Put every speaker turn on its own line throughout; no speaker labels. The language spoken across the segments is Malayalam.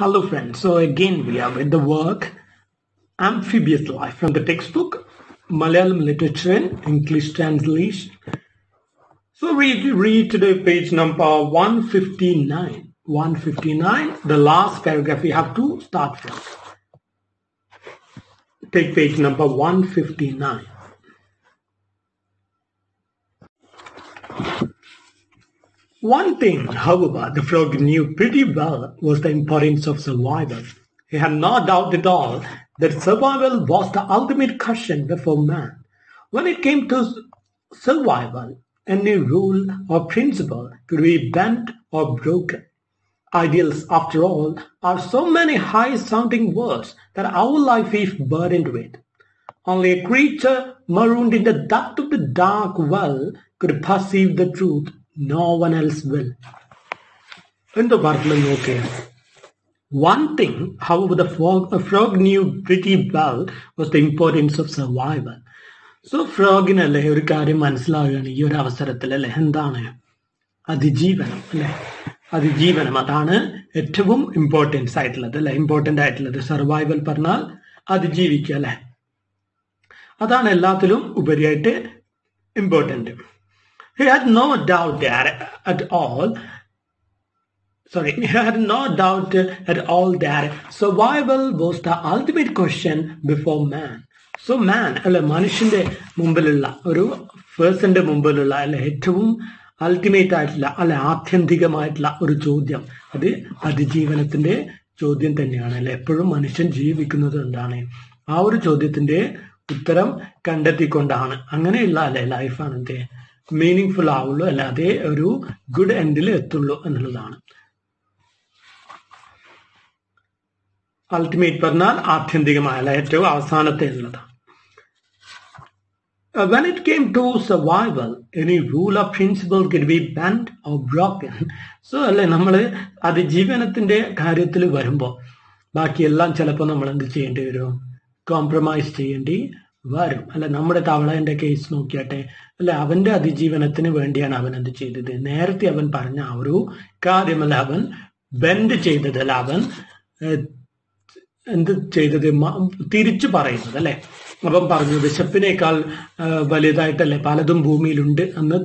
Hello, friends. So, again, we are with the work Amphibious Life from the textbook Malayalam Literature in English Translation. So, we read today page number 159. 159, the last paragraph we have to start from. Take page number 159. One thing, however, the frog knew pretty well was the importance of survival. He had no doubt at all that survival was the ultimate question before man. When it came to survival, any rule or principle could be bent or broken. Ideals, after all, are so many high sounding words that our life is burdened with. Only a creature marooned in the depth of the dark well could perceive the truth no one else will. എന്തോ പറഞ്ഞു നോക്കുക one thing how the frog knew frog well was the importance of survival. So ഫ്രോഗിനല്ലേ ഒരു കാര്യം മനസ്സിലാവുകയാണ്. ഈ ഒരു അവസരത്തിൽ അല്ലെ എന്താണ്? അതിജീവനം അല്ലെ? അതിജീവനം അതാണ് ഏറ്റവും ഇമ്പോർട്ടൻസ് ആയിട്ടുള്ളത് അല്ലെ? ഇമ്പോർട്ടന്റ് ആയിട്ടുള്ളത്. സർവൈവൽ പറഞ്ഞാൽ അതിജീവിക്കുക അല്ലെ? അതാണ് എല്ലാത്തിലും ഉപരിയായിട്ട് important He had no doubt that at all. Sorry, he had no doubt at all that survival was the ultimate question before man. So man അല്ലെ മനുഷ്യന്റെ മുമ്പിലുള്ള ഒരു പേഴ്സന്റെ മുമ്പിലുള്ള അല്ലെ ഏറ്റവും അൾട്ടിമേറ്റ് ആയിട്ടുള്ള അല്ലെ ആത്യന്തികമായിട്ടുള്ള ഒരു ചോദ്യം. അത് അതിജീവനത്തിന്റെ ചോദ്യം തന്നെയാണ്. അല്ലെ എപ്പോഴും മനുഷ്യൻ ജീവിക്കുന്നത് എന്താണ്? ആ ഒരു ചോദ്യത്തിന്റെ ഉത്തരം കണ്ടെത്തിക്കൊണ്ടാണ്. അങ്ങനെയുള്ള അല്ലെ ലൈഫാണ് എന്തേ മീനിങ് ആവുള്ളൂ അല്ലാതെ ഒരു ഗുഡ് എൻഡിൽ എത്തുള്ളൂ എന്നുള്ളതാണ്. അൾട്ടിമേറ്റ് പറഞ്ഞാൽ ആത്യന്തികമായ അല്ല ഏറ്റവും അവസാനത്തെ എന്നുള്ളതാണ്. When it came to survival, any rule or principle could be bent or broken. So അല്ലെ നമ്മൾ അതിജീവനത്തിന്റെ കാര്യത്തിൽ വരുമ്പോൾ ബാക്കിയെല്ലാം ചിലപ്പോൾ നമ്മൾ എന്ത് ചെയ്യേണ്ടി വരും? കോംപ്രമൈസ് ചെയ്യേണ്ടി വരും അല്ല നമ്മുടെ തവളന്റെ കേസ് നോക്കിയാട്ടെ. അല്ല അവന്റെ അതിജീവനത്തിന് വേണ്ടിയാണ് അവൻ എന്ത് ചെയ്തത്? നേരത്തെ അവൻ പറഞ്ഞ ആ ഒരു കാര്യമല്ല അവൻ ബെൻഡ് ചെയ്തത്. അല്ല അവൻ എന്ത് ചെയ്തത്? തിരിച്ചു പറയുന്നത് അല്ലെ? അവൻ പറഞ്ഞു വിശപ്പിനേക്കാൾ വലുതായിട്ടല്ലേ പലതും ഭൂമിയിലുണ്ട് എന്ന്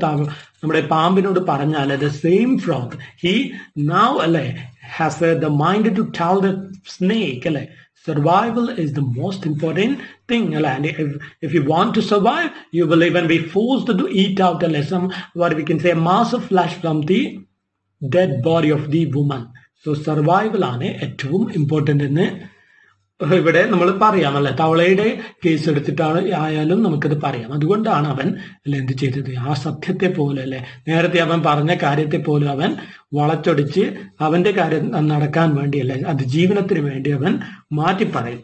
നമ്മുടെ പാമ്പിനോട് പറഞ്ഞാൽ the same frog he now അല്ലെ has the mind to tow the snake അല്ലെ? survival is the most important thing and if, if you want to survive you will even be forced to eat out a some what we can say a mass of flesh from the dead body of the woman so survival ആണ് ഏറ്റവും ഇമ്പോർട്ടൻ്റ് എന്ന് ഇവിടെ നമ്മൾ പറയാമല്ലേ? തവളയുടെ കേസ് എടുത്തിട്ടാണ് ആയാലും നമുക്കത് പറയാം. അതുകൊണ്ടാണ് അവൻ അല്ലെ എന്ത് ചെയ്തത്? ആ സത്യത്തെ പോലെ അല്ലെ? നേരത്തെ അവൻ പറഞ്ഞ കാര്യത്തെ പോലും അവൻ വളച്ചൊടിച്ച് അവന്റെ കാര്യം നടക്കാൻ വേണ്ടി അല്ലെ? അത് ജീവനത്തിന് വേണ്ടി അവൻ മാറ്റി പറയും.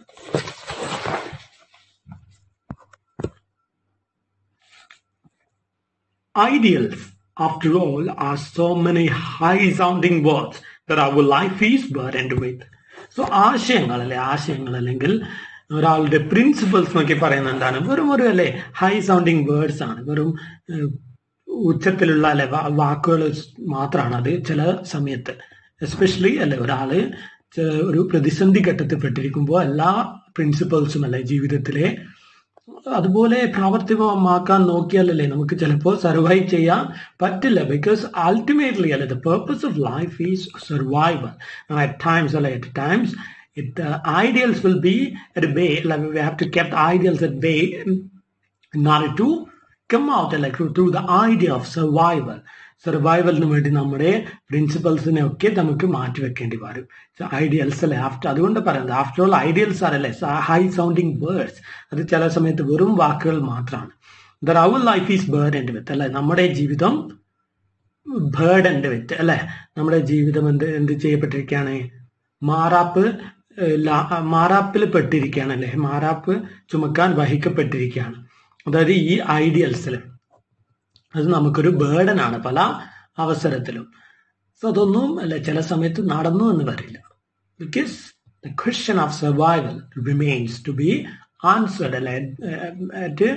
Ideal after all are so many high sounding words that life is and with. So ആശയങ്ങൾ അല്ലെ? ആശയങ്ങൾ അല്ലെങ്കിൽ ഒരാളുടെ പ്രിൻസിപ്പൾസ് നോക്കി പറയുന്ന എന്താണ്? വെറും ഒരു അല്ലെ? ഹൈ സൗണ്ടിങ് വേർഡ്സ് ആണ്. വെറും ഉച്ചത്തിലുള്ള അല്ലെ വാക്കുകൾ മാത്രമാണ് അത് ചില സമയത്ത്. എസ്പെഷ്യലി അല്ലെ ഒരാൾ ഒരു പ്രതിസന്ധി ഘട്ടത്തിൽ പെട്ടിരിക്കുമ്പോൾ എല്ലാ പ്രിൻസിപ്പൾസും അല്ലെ ജീവിതത്തിലെ അതുപോലെ പ്രാവർത്തികമാക്കാൻ നോക്കിയാലല്ലേ നമുക്ക് ചിലപ്പോൾ സർവൈവ് ചെയ്യാൻ പറ്റില്ല. ബിക്കോസ് അൾട്ടിമേറ്റ്ലി അല്ലെ the purpose of life is survival at times അല്ലെ at times it ideals will be at bay we have to keep ideals at bay in order to come out like through the idea of survival. സർവൈവലിന് വേണ്ടി നമ്മുടെ പ്രിൻസിപ്പൽസിനെ ഒക്കെ നമുക്ക് മാറ്റിവെക്കേണ്ടി വരും. ഐഡിയൽസ് അല്ലെ? ആഫ്റ്റർ അതുകൊണ്ട് പറയുന്നത് ആഫ്റ്റർ ഓൾ ഐഡിയൽസ് ആർ അല്ലേ? ഹൈ സൗണ്ടിങ് വേർഡ്സ് അത് ചില സമയത്ത് വെറും വാക്കുകൾ മാത്രമാണ്. That our life is burdened with അല്ലെ? നമ്മുടെ ജീവിതം ബേർഡൻഡ് വിത്ത് അല്ലെ? നമ്മുടെ ജീവിതം എന്ത് എന്ത് ചെയ്യപ്പെട്ടിരിക്കുകയാണ്? മാറാപ്പ് മാറാപ്പിൽ പെട്ടിരിക്കുകയാണ് അല്ലെ? മാറാപ്പ് ചുമക്കാൻ വഹിക്കപ്പെട്ടിരിക്കുകയാണ്. അതായത് ഈ ഐഡിയൽസിൽ അത് നമുക്കൊരു ബേർഡനാണ് പല അവസരത്തിലും. സോ അതൊന്നും അല്ല ചില സമയത്ത് നടന്നു എന്ന് വരില്ല. Because the question of survival remains to be answered അല്ലെ? അറ്റ്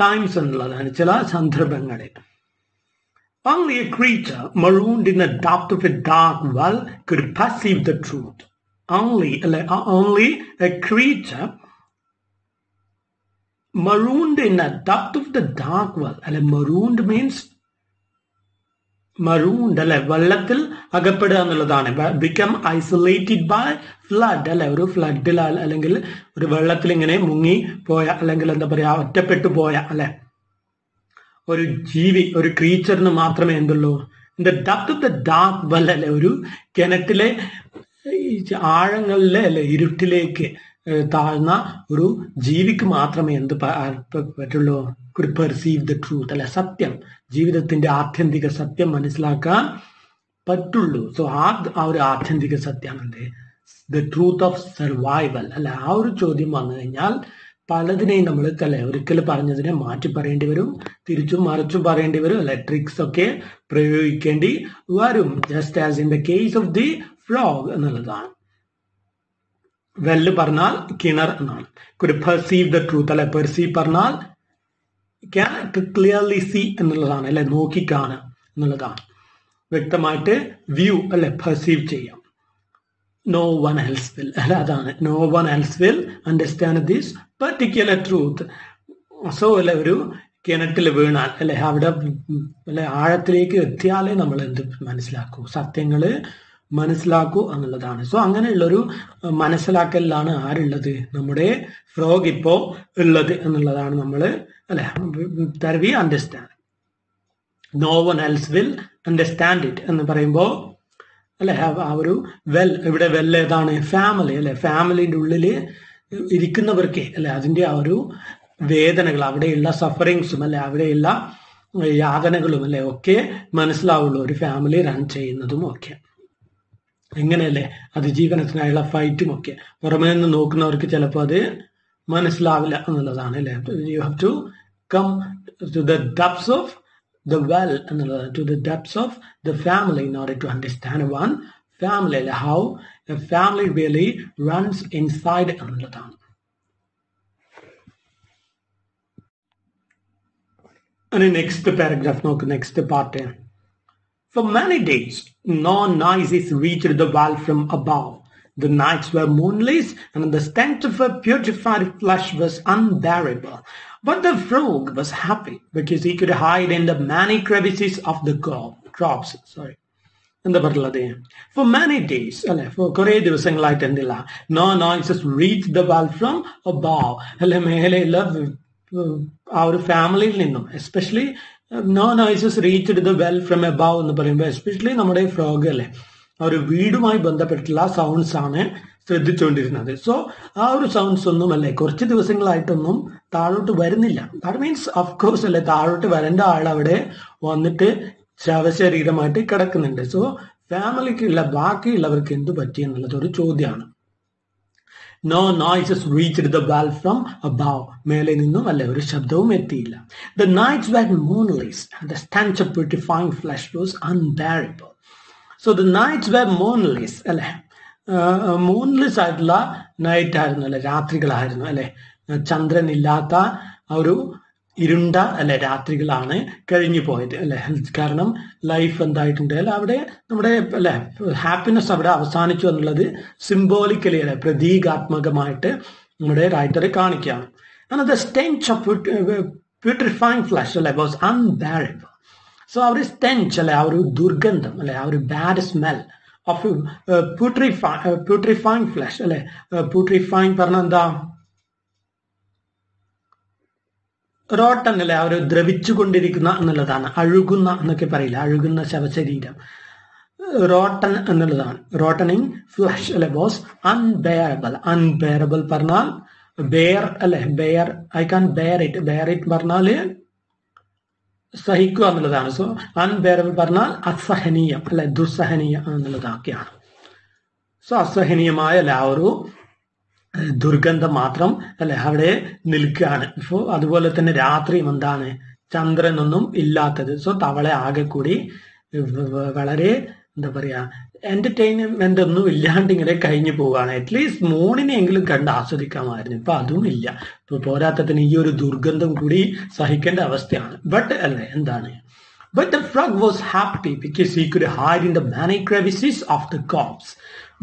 ടൈംസ് എന്നുള്ളതാണ് ചില സന്ദർഭങ്ങളിൽ. Only a creature marooned in the depth of a dark well could perceive the truth. only only a creature marooned in a depth of the dark well അല്ലെ marooned means മറൂണ്ട് അല്ലെ വെള്ളത്തിൽ അകപ്പെടുക എന്നുള്ളതാണ്. ബിക്കം ഐസൊലേറ്റഡ് ബൈ ഫ്ലഡ് അല്ലെ ഒരു ഫ്ലഡിൽ അല്ലെങ്കിൽ ഒരു വെള്ളത്തിൽ ഇങ്ങനെ മുങ്ങി പോയ അല്ലെങ്കിൽ എന്താ പറയാ ഒറ്റപ്പെട്ടു പോയ അല്ലെ? ഒരു ജീവി ഒരു ക്രീച്ചറിന് മാത്രമേ എന്തുള്ളൂ. The depth of the dark well അല്ലെ ഒരു കിണറ്റിലെ ആഴങ്ങളിലെ അല്ലെ ഇരുട്ടിലേക്ക് താഴ്ന്ന ഒരു ജീവിക്ക് മാത്രമേ എന്ത് പറ്റുള്ളൂ കുഡ് പെർസീവ് ദ ട്രൂത്ത് അല്ലെ? സത്യം. ജീവിതത്തിന്റെ ആത്യന്തിക സത്യം മനസ്സിലാക്കാൻ പറ്റുള്ളൂ. സോ ആ ആ ഒരു ആത്യന്തിക സത്യമാണ് ദ ട്രൂത്ത് ഓഫ് സർവൈവൽ അല്ലെ ആ ഒരു ചോദ്യം വന്നു കഴിഞ്ഞാൽ പലതിനെയും നമ്മൾ അല്ലെ ഒരിക്കൽ പറഞ്ഞതിനെ മാറ്റി പറയേണ്ടി വരും തിരിച്ചും മറിച്ചും പറയേണ്ടി വരും അല്ലെ ട്രിക്സ് ഒക്കെ പ്രയോഗിക്കേണ്ടി വരും. Just as in the case of the frog എന്നുള്ളതാണ്. വെല്ല് പറഞ്ഞാൽ കിണർ എന്നാണ്. പെർസീവ് ദ ട്രൂത്ത് അല്ലെ? പെർസീവ് പറഞ്ഞാൽ ക്യാൻ ക്ലിയർലി സി എന്നുള്ളതാണ് അല്ലെ? നോക്കി കാണുക എന്നുള്ളതാണ്. വ്യക്തമായിട്ട് വ്യൂ അല്ലെ? പെർസീവ് ചെയ്യാം. നോ വൺ ഹെൽസ് വിൽ അല്ലെ അതാണ്. No one else will understand this particular truth so അല്ലെ ഒരു കിണറ്റിൽ വീണാൽ അല്ലെ? അവിടെ അല്ലെ? ആഴത്തിലേക്ക് എത്തിയാലേ നമ്മൾ എന്ത് മനസ്സിലാക്കൂ? സത്യങ്ങൾ മനസ്സിലാക്കൂ എന്നുള്ളതാണ്. സോ അങ്ങനെയുള്ളൊരു മനസ്സിലാക്കലിലാണ് ആരുള്ളത്? നമ്മുടെ ഫ്രോഗ് ഇപ്പോ ഉള്ളത് എന്നുള്ളതാണ് നമ്മൾ അല്ലെ? There we understand no one else will understand it എന്ന് പറയുമ്പോൾ അല്ലെ? ആ ഒരു വെൽ ഇവിടെ വെൽ ഏതാണ്? ഫാമിലി അല്ലെ? ഫാമിലിന്റെ ഉള്ളിൽ ഇരിക്കുന്നവർക്ക് അല്ലെ? അതിന്റെ ആ ഒരു വേദനകൾ അവിടെയുള്ള സഫറിങ്സും അല്ലെ? അവിടെയുള്ള യാതനകളും അല്ലെ? ഒക്കെ മനസ്സിലാവുള്ളൂ. ഒരു ഫാമിലി റൺ ചെയ്യുന്നതും ഒക്കെ. എങ്ങനെയല്ലേ അതിജീവനത്തിനായുള്ള ഫൈറ്റും ഒക്കെ. പുറമേ നിന്ന് നോക്കുന്നവർക്ക് ചിലപ്പോൾ അത് മനസ്സിലാവില്ല എന്നുള്ളതാണ് അല്ലേ? You have to come to the depths of the well എന്നുള്ളതാണ്. To the depths of the family in order to understand one family അല്ലെ? How family really runs inside എന്നുള്ളതാണ്. നെക്സ്റ്റ് പാരഗ്രാഫ് നോക്ക്. Next part For many days, no noises reached the wall from above. The nights were moonless, and the stench of her purified flesh was unbearable. But the frog was happy because he could hide in the many crevices of the crop, crops. Sorry. എന്താ പറയുള്ളത് ഫോർ മാനി ഡേയ്സ് അല്ലെ ഫോർ കുറെ ദിവസങ്ങളായിട്ട് എന്തില്ല no noises reach the wall from above അല്ലെ മേലെയുള്ള ആ ഒരു ഫാമിലിയിൽ നിന്നും especially No noises reached the well from above എന്ന് പറയുമ്പോൾ എസ്പെഷ്യലി നമ്മുടെ ഫ്രോഗ് അല്ലേ? ആ ഒരു വീടുമായി ബന്ധപ്പെട്ടിട്ടുള്ള സൗണ്ട്സ് ആണ് ശ്രദ്ധിച്ചുകൊണ്ടിരുന്നത് സോ ആ ഒരു സൗണ്ട്സ് ഒന്നും അല്ലേ കുറച്ച് ദിവസങ്ങളായിട്ടൊന്നും താഴോട്ട് വരുന്നില്ല. ദാറ്റ് മീൻസ് ഓഫ് കോഴ്സ് അല്ലെ താഴോട്ട് വരേണ്ട ആൾ അവിടെ വന്നിട്ട് ശവശരീരമായിട്ട് കിടക്കുന്നുണ്ട്. സോ ഫാമിലിക്കുള്ള ബാക്കിയുള്ളവർക്ക് എന്ത് പറ്റി എന്നുള്ളത് ഒരു ചോദ്യമാണ്. No noises reached the well from above മേലെ നിന്നും അല്ലെ? ഒരു ശബ്ദവും എത്തിയില്ല. The nights were moonless the stench of putrefying flesh was unbearable so the nights were moonless അല്ലെ? മൂൺലെസ് ആയിട്ടുള്ള നൈറ്റ് ആയിരുന്നു അല്ലെ? രാത്രികളായിരുന്നു അല്ലെ? ചന്ദ്രനില്ലാത്ത ഒരു ഇരുണ്ട അല്ലെ രാത്രികളാണ് കഴിഞ്ഞു പോയത് അല്ലെ കാരണം ലൈഫ് എന്തായിട്ടുണ്ട് അല്ല അവിടെ നമ്മുടെ അല്ലെ ഹാപ്പിനെസ് അവിടെ അവസാനിച്ചു എന്നുള്ളത് സിംബോളിക്കലി അല്ലെ പ്രതീകാത്മകമായിട്ട് നമ്മുടെ റൈറ്റർ കാണിക്കുകയാണ് അത് സ്റ്റെഞ്ച് ഓഫ് പ്യൂട്രിഫൈങ് ഫ്ലാഷ് അല്ലെ വാസ് unbearable. സോ ആ ഒരു സ്റ്റെൻച്ച് അല്ലെ ആ ഒരു ദുർഗന്ധം അല്ലെ ആ ഒരു bad smell of putrefy putrefying flesh അല്ലെ പ്യൂട്രിഫൈങ് പറഞ്ഞ എന്താ റോട്ടൻ അല്ലെ അവർ ദ്രവിച്ചുകൊണ്ടിരിക്കുന്ന എന്നുള്ളതാണ്. അഴുകുന്ന എന്നൊക്കെ പറയില്ല അഴുകുന്ന ശവശരീരം. റോട്ടൻ എന്നുള്ളതാണ്. റോട്ടനിങ് ഫ്ലഷ് അല്ലെ ബോസ് അൺബെയറബിൾ. അൺബെയറബിൾ പറഞ്ഞാൽ ബെയർ അല്ലെ bear I can bear it. Bear it പറഞ്ഞാൽ സഹിക്കുക എന്നുള്ളതാണ്. സോ അൺബെയറബിൾ പറഞ്ഞാൽ അസഹനീയം അല്ലെ ദുസ്സഹനീയം എന്നുള്ളതൊക്കെയാണ്. സോ അസഹനീയമായ അല്ലെ ഒരു ദുർഗന്ധം മാത്രം അല്ലെ? അവിടെ നിൽക്കുകയാണ്. സോ അതുപോലെ തന്നെ രാത്രിയും എന്താണ്? ചന്ദ്രനൊന്നും ഇല്ലാത്തത്. സോ തവളെ ആകെ കൂടി വളരെ എന്താ പറയാ എന്റർടൈൻമെന്റ് ഒന്നും ഇല്ലാണ്ട് ഇങ്ങനെ കഴിഞ്ഞു പോവുകയാണ്. അറ്റ്ലീസ്റ്റ് മൂണിനെങ്കിലും കണ്ട് ആസ്വദിക്കാമായിരുന്നു. ഇപ്പൊ അതും ഇല്ല. ഇപ്പൊ പോരാത്തത്തിന് ഈ ഒരു ദുർഗന്ധം കൂടി സഹിക്കേണ്ട അവസ്ഥയാണ്. ബട്ട് അല്ലേ എന്താണ്? But the frog was happy because he could hide in the many crevices of the.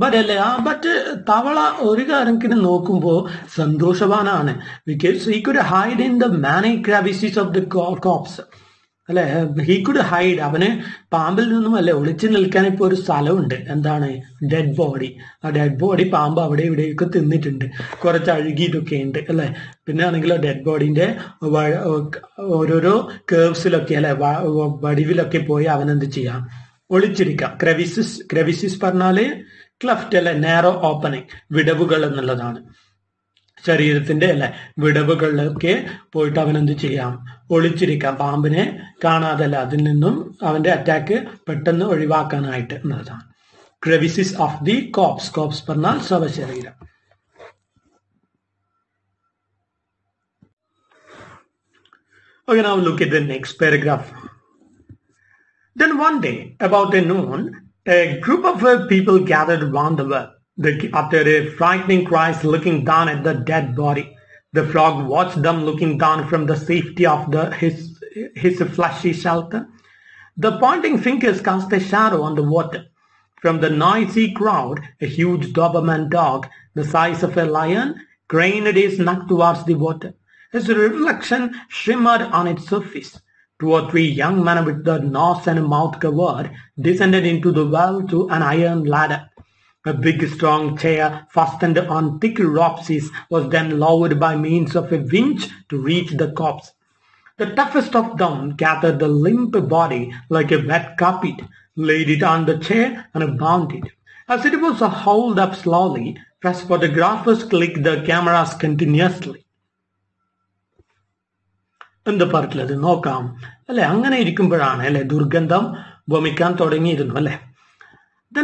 അല്ലേ ആ ബട്ട് തവള ഒരു കണക്കിന് നോക്കുമ്പോൾ സന്തോഷവാനാണ്. Because he could hide in the many crevices of the corpse അല്ലെ? ഹീ കുഡ് ഹൈഡ് അവന് പാമ്പിൽ നിന്നും അല്ലെ ഒളിച്ചു നിൽക്കാൻ ഇപ്പോൾ ഒരു സ്ഥലമുണ്ട്. എന്താണ്? ഡെഡ് ബോഡി ആ ഡെഡ് ബോഡി പാമ്പ് അവിടെ ഇവിടെയൊക്കെ തിന്നിട്ടുണ്ട്. കുറച്ച് അഴുകിയിട്ടൊക്കെ ഉണ്ട്. അല്ലെ? പിന്നെ ആണെങ്കിൽ ഡെഡ് ബോഡിന്റെ ഓരോരോ കേർവ്സിലൊക്കെ അല്ലെ? വടിവിലൊക്കെ പോയി അവൻ എന്ത് ചെയ്യാം? ഒളിച്ചിരിക്കാം. ക്രവിസിസ് ക്രവിസിസ് പറഞ്ഞാൽ ക്ലഫ്റ്റ് അല്ലെ നാരോ ഓപ്പണിങ് വിടവുകൾ എന്നുള്ളതാണ്. ശരീരത്തിന്റെ അല്ലെ വിടവുകളിലൊക്കെ പോയിട്ട് അവൻ എന്ത് ചെയ്യാം? ഒളിച്ചിരിക്കാം. പാമ്പിനെ കാണാതല്ല അതിൽ നിന്നും അവന്റെ അറ്റാക്ക് പെട്ടെന്ന് ഒഴിവാക്കാനായിട്ട് എന്നുള്ളതാണ്. Crevices of the corpse corpse പറഞ്ഞാൽ ശവശരീരം. Okay, now look at the next paragraph. Then one day, about a noon, a group of uh, people gathered round the well. They uttered a frightening cry, looking down at the dead body. The frog watched them looking down from the safety of the, his, his fleshy shelter. The pointing fingers cast a shadow on the water. From the noisy crowd, a huge Doberman dog, the size of a lion, craned his neck towards the water. His reflection shimmered on its surface. Two or three young men with their nose and mouth covered descended into the well to an iron ladder. A big strong chair fastened on thick ropes was then lowered by means of a winch to reach the corpse. The toughest of them gathered the limp body like a wet carpet, laid it on the chair, and bound it. As it was hauled up slowly, press photographers clicked the cameras continuously. എന്താ പറഞ്ഞിട്ടുള്ളത് നോക്കാം. അല്ലെ? അങ്ങനെ ഇരിക്കുമ്പോഴാണ് അല്ലെ? ദുർഗന്ധം വമിക്കാൻ തുടങ്ങിയിരുന്നു അല്ലെ?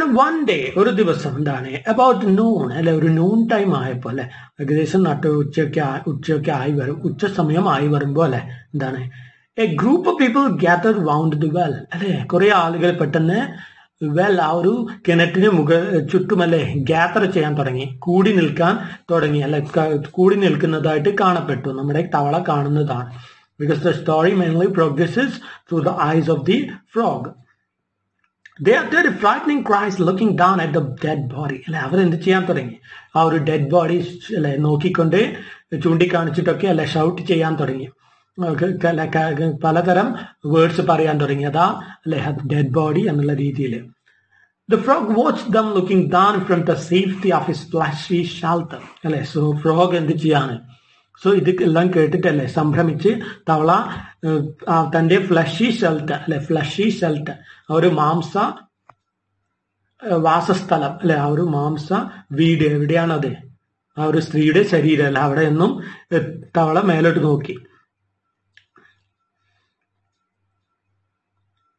വൺ ഡേ ഒരു ദിവസം എന്താണ്? അബൌട്ട് നൂൺ അല്ലെ? ഒരു നൂൺ ടൈം ആയപ്പോ അല്ലെ? ഏകദേശം നട്ട് ഉച്ചയ്ക്ക് ഉച്ചയ്ക്ക് ആയി വരും ഉച്ച സമയം ആയി വരുമ്പോ അല്ലെ? എന്താണ്? A group of people gather around the well അല്ലെ? കുറെ ആളുകൾ പെട്ടെന്ന് വെൽ ആ ഒരു കിണറ്റിന് മുഖ ചുറ്റുമല്ലേ ഗ്യാതർ ചെയ്യാൻ തുടങ്ങി. കൂടി നിൽക്കാൻ തുടങ്ങി അല്ലെ? കൂടി നിൽക്കുന്നതായിട്ട് കാണപ്പെട്ടു. നമ്മുടെ തവള കാണുന്നതാണ്. Because the story mainly progresses through the eyes of the frog. They are frightening cries looking down at the dead body. അല്ലെ അവരെന്ത് ചെയ്യാൻ തുടങ്ങി ആ ഒരു ഡെഡ് ബോഡി അല്ലെ നോക്കിക്കൊണ്ട് ചൂണ്ടിക്കാണിച്ചിട്ടൊക്കെ അല്ലെ ഷൗട്ട് ചെയ്യാൻ തുടങ്ങി പലതരം വേർഡ്സ് പറയാൻ തുടങ്ങി അതാ അല്ലെ ഡെഡ് ബോഡി എന്നുള്ള രീതിയിൽ The frog watched them looking down from the safety of his fleshy shelter. അല്ലെ സോ ഫ്രോഗ് എന്ത് ചെയ്യാണ് സോ ഇത് എല്ലാം കേട്ടിട്ടല്ലേ? സംഭ്രമിച്ച് തവള തന്റെ ഫ്ലഷി ഷെൽട്ടർ അല്ലെ? ഫ്ലഷി ഷെൽട്ടർ ആ ഒരു മാംസ വാസസ്ഥലം അല്ലെ? ആ ഒരു മാംസ വീട് എവിടെയാണത്? ആ ഒരു സ്ത്രീയുടെ ശരീരം അല്ല അവിടെ നിന്നും തവള മേലോട്ട് നോക്കി.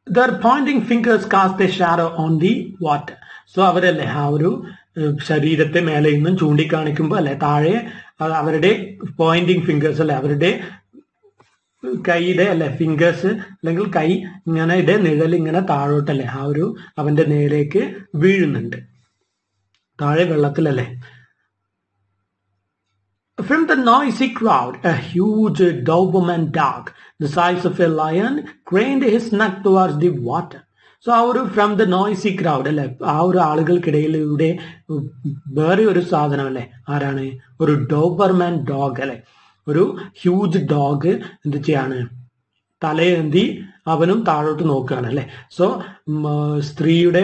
Their pointing fingers cast a shadow on the water so അവരല്ലേ? ആ ഒരു ശരീരത്തെ മേലെ നിന്നും ചൂണ്ടിക്കാണിക്കുമ്പോൾ അല്ലെ? താഴെ അവരുടെ പോയിന്റിങ് ഫിംഗേഴ്സ് അല്ലെ? അവരുടെ കൈയുടെ അല്ലെ? ഫിംഗേഴ്സ് അല്ലെങ്കിൽ കൈ ഇങ്ങനെ ഇടെ നിഴൽ ഇങ്ങനെ താഴോട്ടല്ലേ? ആ ഒരു അവന്റെ നേരേക്ക് വീഴുന്നുണ്ട്. താഴെ വെള്ളത്തിലല്ലേ? From the noisy crowd, a huge Doberman dog, the size of a lion, craned his neck towards the water. So ആ ഒരു ഫ്രം ദ നോയ്സി ക്രൗഡ് അല്ലെ? ആ ഒരു ആളുകൾക്കിടയിലൂടെ വേറെ ഒരു സാധനം അല്ലെ? ആരാണ്? ഒരു ഡോബർമാൻ ഡോഗ് അല്ലെ? ഒരു ഹ്യൂജ് ഡോഗ് എന്ത് ചെയ്യാണ്? തലയേന്തി അവനും താഴോട്ട് നോക്കുകയാണ് അല്ലെ? സോ സ്ത്രീയുടെ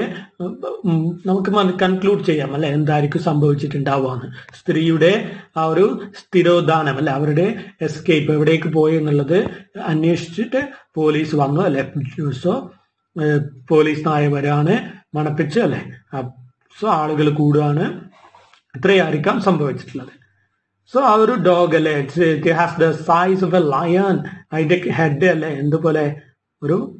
നമുക്ക് കൺക്ലൂഡ് ചെയ്യാം അല്ലെ? എന്തായിരിക്കും സംഭവിച്ചിട്ടുണ്ടാവുകയാണ് സ്ത്രീയുടെ ആ ഒരു സ്ഥിരോദാനം അല്ലെ? അവരുടെ എസ്കേപ്പ് എവിടേക്ക് പോയി എന്നുള്ളത് അന്വേഷിച്ചിട്ട് പോലീസ് വന്നു അല്ലെ? സോ പോലീസ് നായവരാണ് മണപ്പിച്ച് അല്ലെ? സോ ആളുകൾ കൂടുകയാണ് ഇത്രയായിരിക്കാം സംഭവിച്ചിട്ടുള്ളത്. സോ ആ ഒരു ഡോഗ് അല്ലെ? It has the size of a lion അതിന്റെ ഹെഡ് അല്ലെ? എന്തുപോലെ? ഒരു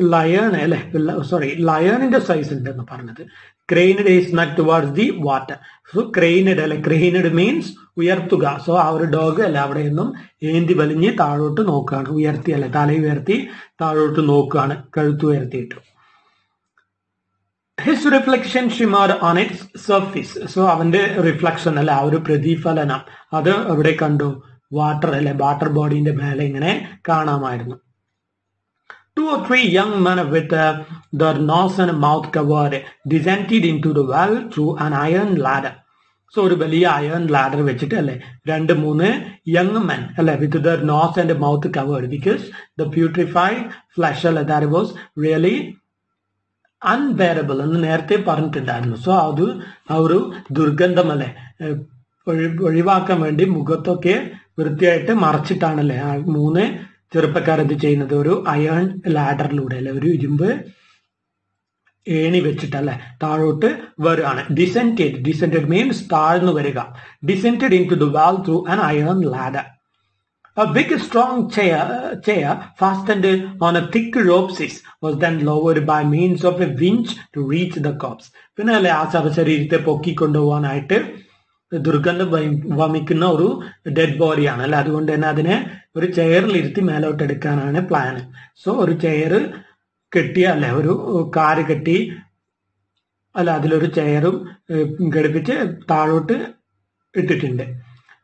ലയൺ അല്ലെ? സോറി ലയണിന്റെ സൈസ് ഉണ്ട് എന്ന് പറഞ്ഞത്. Craned his neck towards the water so craned അല്ലെ? ക്രെയിനഡ് മീൻസ് ഉയർത്തുക. സോ ആ ഒരു ഡോഗ് അല്ലെ അവിടെ നിന്നും ഏന്തി വലിഞ്ഞ് താഴോട്ട് നോക്കുകയാണ്. ഉയർത്തി അല്ലെ? തല ഉയർത്തി താഴോട്ട് നോക്കുകയാണ്. കഴുത്ത് ഉയർത്തിയിട്ട്. His reflection shimmer on its surface so അവന്റെ റിഫ്ലക്ഷൻ അല്ലെ? ആ ഒരു പ്രതിഫലനം. അത് എവിടെ കണ്ടു. വാട്ടർ അല്ലെ? വാട്ടർ ബോഡീന്റെ മേലെ ഇങ്ങനെ കാണാമായിരുന്നു. Two or three young men with uh, their nose and mouth covered descended into the well through an iron ladder. So ഒരു വലിയ അയൺ ലാഡർ വെച്ചിട്ട് അല്ലെ രണ്ട് മൂന്ന് യങ് മെൻ അല്ലെ? With their nose and mouth covered because the putrefied flesh അല്ലെ? ദാറ്റ് വാസ് റിയലി അൺബെയറബിൾ എന്ന് നേരത്തെ പറഞ്ഞിട്ടുണ്ടായിരുന്നു. സോ അത് ആ ഒരു ദുർഗന്ധം അല്ലെ? ഒഴിവാക്കാൻ വേണ്ടി മുഖത്തൊക്കെ വൃത്തിയായിട്ട് മറച്ചിട്ടാണല്ലേ? ആ മൂന്ന് ചെറുപ്പക്കാർ എന്ത് ചെയ്യുന്നത്? ഒരു അയൺ ലാഡറിലൂടെ അല്ലെ ഒരു ഇരുമ്പ് ഏണി വെച്ചിട്ടല്ലേ താഴോട്ട് വരികയാണ്. ഡിസെന്റഡ് ഡിസെന്റഡ് മീൻസ് താഴ്ന്നു വരിക. Descended into the well through an iron ladder A big strong chair, chair fastened on a thick rope six was then lowered by means of a winch to reach the corpse. പിന്നെ അല്ലെ ആ ശവശരീരത്തെ പൊക്കി കൊണ്ടുപോകാനായിട്ട് ദുർഗന്ധം വമി- വമിക്കുന്ന ഒരു ഡെഡ് ബോഡിയാണ് അല്ലെ അതുകൊണ്ട് തന്നെ അതിനെ ഒരു ചെയറിൽ ഇരുത്തി മേലോട്ട് എടുക്കാനാണ് പ്ലാൻ സോ ഒരു ചെയർ കെട്ടി അല്ലെ ഒരു കാറ് കെട്ടി അല്ല അതിലൊരു ചെയറും ഘടിപ്പിച്ച് താഴോട്ട് ഇട്ടിട്ടുണ്ട്.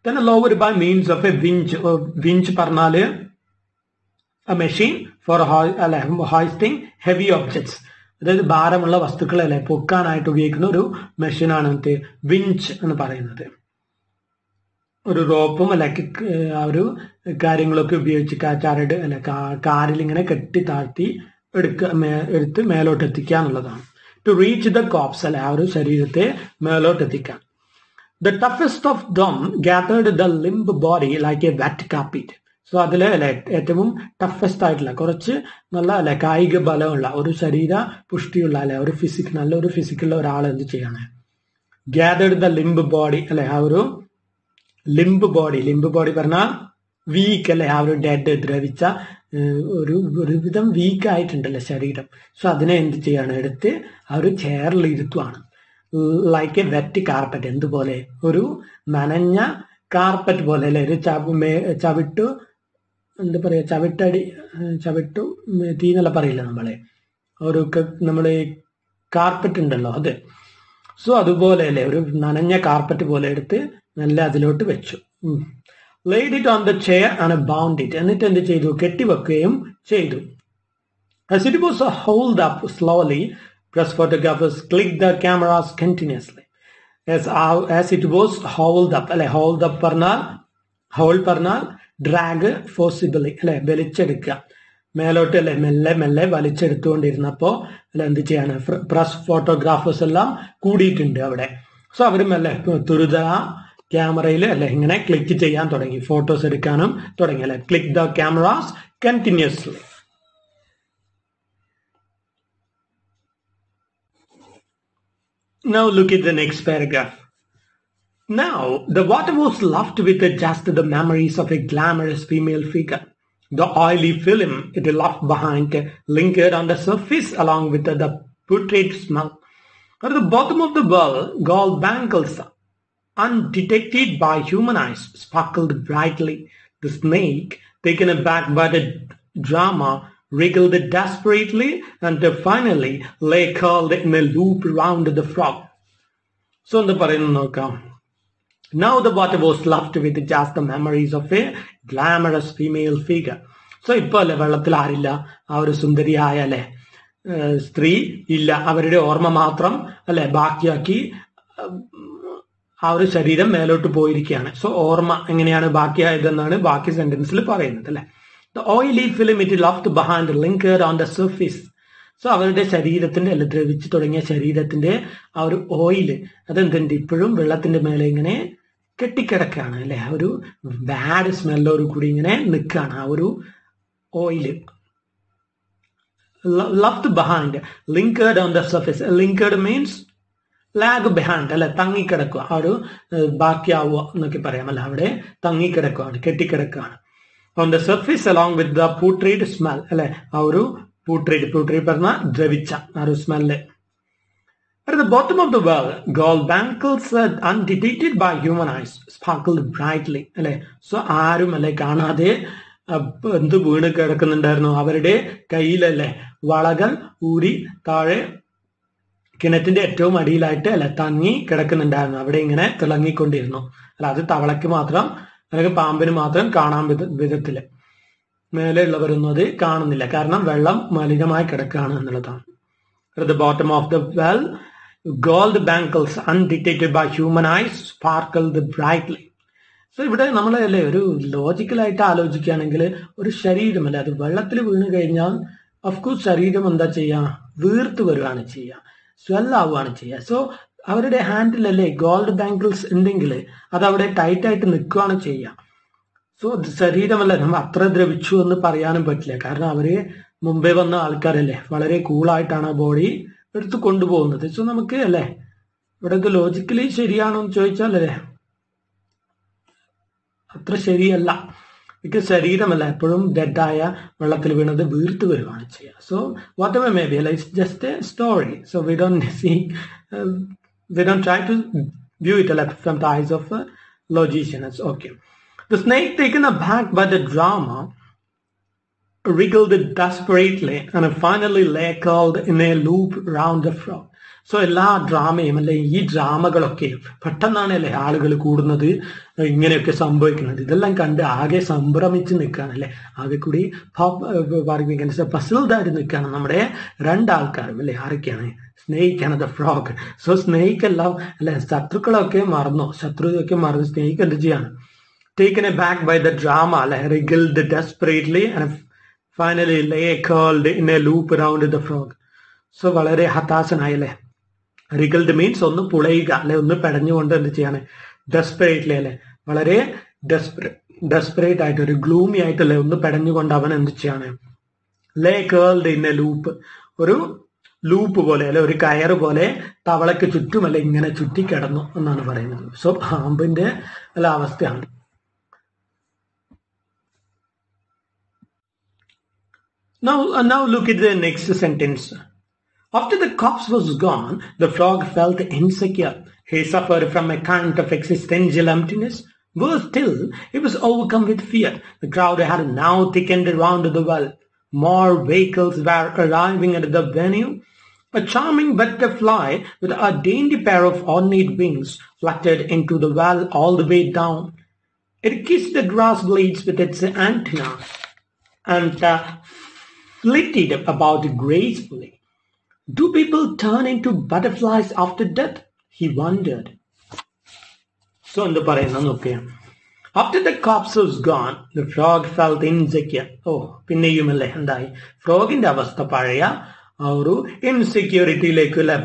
തന്നെ lower by means of a winch winch പറഞ്ഞാൽ മെഷീൻ ഫോർ ഹോയ് അല്ല ഹോയിസ്റ്റിംഗ് ഹെവി objects. അതായത് ഭാരമുള്ള വസ്തുക്കളെ പൊക്കാനായിട്ട് ഉപയോഗിക്കുന്ന ഒരു മെഷീനാണ് മറ്റേ വിഞ്ച് എന്ന് പറയുന്നത്. ഒരു റോപ്പും അല്ലെ ആ ഒരു കാര്യങ്ങളൊക്കെ ഉപയോഗിച്ച് ചരട് അല്ലെ കാറിൽ ഇങ്ങനെ കെട്ടി താഴ്ത്തി എടുക്കുക എടുത്ത് മേലോട്ട് എത്തിക്കുക എന്നുള്ളതാണ്. ടു റീച്ച് ദ കോപ്സ് അല്ലെ ആ ഒരു ശരീരത്തെ മേലോട്ട് എത്തിക്കാൻ the toughest of them gathered the limp body like a wet carpet. So അതിൽ അല്ലെ ഏറ്റവും ടഫസ്റ്റ് ആയിട്ടുള്ള കുറച്ച് നല്ല അല്ലെ കായിക ബലമുള്ള ഒരു ശരീര പുഷ്ടിയുള്ള അല്ലെ ഒരു ഫിസിക് നല്ലൊരു ഫിസിക്കുള്ള ഒരാൾ എന്ത് ചെയ്യാണ്? ഗ്യാതേർഡ് ദ ലിംബ് ബോഡി അല്ലെ ആ ഒരു ലിംബ് ബോഡി ലിംബ് ബോഡി പറഞ്ഞാൽ വീക്ക് അല്ലെ ആ ഒരു ഡെഡ് ദ്രവിച്ച ഒരു ഒരുവിധം വീക്ക് ആയിട്ടുണ്ടല്ലേ ശരീരം. സോ അതിനെ എന്ത് ചെയ്യാണ്? എടുത്ത് ആ ഒരു ചെയറിൽ ഇരുത്തുവാണ്. ലൈക്ക് എ വെറ്റ് കാർപ്പറ്റ് എന്തുപോലെ? ഒരു നനഞ്ഞ കാർപ്പറ്റ് പോലെ അല്ലെ ഒരു ചവ- ചവിട്ടു എന്താ പറയാ ചവിട്ടടി ചവിട്ടു തീ പറയില്ല നമ്മളെ. ഒരു നമ്മൾ കാർപ്പറ്റ് ഉണ്ടല്ലോ അത്. സോ അതുപോലെ അല്ലേ ഒരു നനഞ്ഞ കാർപ്പറ്റ് പോലെ എടുത്ത് നല്ല അതിലോട്ട് വെച്ചു. Laid it on the chair ആണ് ബൗണ്ട് ഇറ്റ് എന്നിട്ട് എന്ത് ചെയ്തു? കെട്ടിവെക്കുകയും ചെയ്തു. As it was held up slowly, press photographers clicked the cameras continuously. As, as അല്ലെ hold up പറഞ്ഞാൽ ഹോൾഡ് പറഞ്ഞാൽ ഡ്രാഗ് ഫോസിബിളി അല്ലെ? വലിച്ചെടുക്കുക. മേലോട്ട് അല്ലെ മെല്ലെ മെല്ലെ വലിച്ചെടുത്തുകൊണ്ടിരുന്നപ്പോ അല്ലെ എന്ത് ചെയ്യാണ്? പ്രസ് ഫോട്ടോഗ്രാഫേഴ്സ് എല്ലാം കൂടിയിട്ടുണ്ട് അവിടെ. സോ അവരും അല്ലെ തുരിത ക്യാമറയിൽ അല്ലെ ഇങ്ങനെ ക്ലിക്ക് ചെയ്യാൻ തുടങ്ങി. ഫോട്ടോസ് എടുക്കാനും തുടങ്ങി അല്ലെ? Click the cameras continuously Now look at the next paragraph. Now, the water was left with just the memories of a glamorous female figure. The oily film it left behind lingered on the surface along with the putrid smell. At the bottom of the well, gold bangles, undetected by human eyes, sparkled brightly. The snake, taken aback by the drama, wriggled desperately and finally lay curled in a loop round the frog. So എന്താ പറയുന്നത് നോക്കാം Now the water was left with just the memories of a glamorous female figure. So ഇപ്പൊ അല്ലെ വെള്ളത്തിൽ ആരില്ല? ആ ഒരു സുന്ദരിയായ അല്ലെ? സ്ത്രീ ഇല്ല. അവരുടെ ഓർമ്മ മാത്രം അല്ലെ ബാക്കിയാക്കി ആ ഒരു ശരീരം മേലോട്ട് പോയിരിക്കുകയാണ്. സോ ഓർമ്മ എങ്ങനെയാണ് ബാക്കിയായതെന്നാണ് ബാക്കി സെന്റൻസിൽ പറയുന്നത് അല്ലെ? The oily film it left behind lingered on the surface so അവരുടെ ശരീരത്തിന്റെ അല്ല ദ്രവിച്ചു തുടങ്ങിയ ശരീരത്തിന്റെ ആ ഒരു ഓയിൽ അതെന്തുണ്ട്? ഇപ്പോഴും വെള്ളത്തിന്റെ മേലെ ഇങ്ങനെ കെട്ടിക്കിടക്കാണ് അല്ലെ? ആ ഒരു ബാഡ് സ്മെല്ലോട് കൂടി ഇങ്ങനെ നിൽക്കുകയാണ് ആ ഒരു oil left behind lingered on the surface lingered means lag behind അല്ലെ? തങ്ങിക്കിടക്കുക ആ ഒരു ബാക്കിയാവുക എന്നൊക്കെ പറയാം അല്ല? അവിടെ തങ്ങിക്കിടക്കുകയാണ് കെട്ടിക്കിടക്കുകയാണ്. On the surface along with the putrid smell അല്ലെ? ആ ഒരു പൂട്രീഡ് പൂട്രീഡ് പറഞ്ഞ ദ്രവിച്ച ആ ഒരു smell At the bottom of the well, gold bangles uh, undetected by human eyes sparkled brightly. അല്ലെ? സോ ആരും അല്ലെ കാണാതെ എന്ത് വീണ് കിടക്കുന്നുണ്ടായിരുന്നു? അവരുടെ കയ്യിലല്ലേ വളകൾ ഊരി താഴെ കിണറ്റിന്റെ ഏറ്റവും അടിയിലായിട്ട് അല്ലെ തങ്ങി കിടക്കുന്നുണ്ടായിരുന്നു. അവിടെ ഇങ്ങനെ തിളങ്ങിക്കൊണ്ടിരുന്നു. അല്ല അത് തവളയ്ക്ക് മാത്രം അല്ലെങ്കിൽ പാമ്പിന് മാത്രം കാണാൻ വിധ വിധത്തിൽ. മേലെയുള്ളവരൊന്നും അത് കാണുന്നില്ല. കാരണം വെള്ളം മലിനമായി കിടക്കുകയാണ് എന്നുള്ളതാണ്. At the bottom of the well, gold bangles by by human eyes the brightly. So ഇവിടെ നമ്മൾ അല്ലേ ഒരു ലോജിക്കലായിട്ട് ആലോചിക്കുകയാണെങ്കിൽ ഒരു ശരീരം അല്ലേ അത് വെള്ളത്തിൽ വീണ് കഴിഞ്ഞാൽ ഓഫ്കോഴ്സ് ശരീരം എന്താ ചെയ്യുക വീർത്ത് വരുവാണ് ചെയ്യുക സ്വെല്ലാവുകയാണ് ചെയ്യുക സോ അവരുടെ ഹാൻഡിലല്ലേ ഗോൾഡ് ബാങ്കിൾസ് ഉണ്ടെങ്കിൽ അത് അവിടെ ടൈറ്റായിട്ട് നിൽക്കുകയാണ് ചെയ്യുക സോ ശരീരമല്ല നമ്മൾ അത്ര ദ്രവിച്ചു എന്ന് പറയാനും പറ്റില്ല. കാരണം അവർ മുമ്പേ വന്ന ആൾക്കാരല്ലേ വളരെ കൂളായിട്ടാണ് ബോഡി എടുത്ത് കൊണ്ടുപോകുന്നത്. സോ നമുക്ക് അല്ലേ? ഇവിടെ ലോജിക്കലി ശരിയാണോ എന്ന് ചോദിച്ചാൽ അല്ലേ? അത്ര ശരിയല്ല. മിക്ക ശരീരമല്ല എപ്പോഴും ഡെഡായ വെള്ളത്തിൽ വീണത് വീർത്ത് വരുവാണ് ചെയ്യുക. So whatever may be അല്ല it's just a story so we don't see we don't try to view it അല്ല from the eyes of logicians. Okay. The snake, taken aback by the drama, wriggled desperately and finally lay curled in a loop round the frog. So എല്ലാ ഡ്രാമയും അല്ലെ ഈ ഡ്രാമകളൊക്കെ പെട്ടെന്നാണ് അല്ലേ ആളുകൾ കൂടുന്നത് ഇങ്ങനെയൊക്കെ സംഭവിക്കുന്നത്. ഇതെല്ലാം കണ്ട് ആകെ സംഭ്രമിച്ച് നിൽക്കുകയാണ് അല്ലെ. ആകെ കൂടി പസിൽഡായിട്ട് നിൽക്കുകയാണ് നമ്മുടെ രണ്ടാൾക്കാരും അല്ലെ. ആരൊക്കെയാണ്? സ്നേഹിക്കാണ് ദ ഫ്രോഗ് സോ സ്നേഹിക്കെല്ലാം അല്ലെ ശത്രുക്കളൊക്കെ മറന്നു. ശത്രുതൊക്കെ മറന്ന് സ്നേഹിക്ക് എന്ത് ചെയ്യാണ്? Taken aback by the drama, like wriggled desperately and finally lay curled in a loop around the frog. So വളരെ ഹതാശനായല്ലേ? റിഗൾഡ് മീൻസ് ഒന്ന് പുളയുക അല്ലെ? ഒന്ന് പെടഞ്ഞുകൊണ്ട് എന്ത് ചെയ്യാണ്? ഡെസ്പറേറ്റ്ലി അല്ലെ? വളരെ ഡെസ്പറേറ്റ് ആയിട്ട് ഒരു ഗ്ലൂമി ആയിട്ടല്ലേ? ഒന്ന് പെടഞ്ഞുകൊണ്ട് അവൻ എന്ത് ചെയ്യാണ്? Lay curled in a loop ഒരു ലൂപ്പ് പോലെ അല്ലെ? ഒരു കയർ പോലെ തവളയ്ക്ക് ചുറ്റുമല്ല? ഇങ്ങനെ ചുറ്റിക്കിടന്നു എന്നാണ് പറയുന്നത്. സോ പാമ്പിന്റെ അല്ല അവസ്ഥയാണ്. Now, uh, now look at the next sentence. After the corpse was gone, the frog felt insecure. He suffered from a kind of existential emptiness. Worse still, he was overcome with fear. The crowd had now thickened around the well. More vehicles were arriving at the venue. A charming butterfly with a dainty pair of ornate wings fluttered into the well all the way down. It kissed the grass blades with its antenna and uh, flitted about gracefully. Do people turn into butterflies after death? He wondered. So എന്താ പറയുന്ന? നോക്കിയ after the corpse was gone the frog felt insecure ഓ പിന്നെയുമല്ലേ? എന്തായി? ഫ്രോഗിന്റെ അവസ്ഥ പഴയ ഒരു ഇൻസെക്യൂരിറ്റിയിലേക്ക് അല്ലെ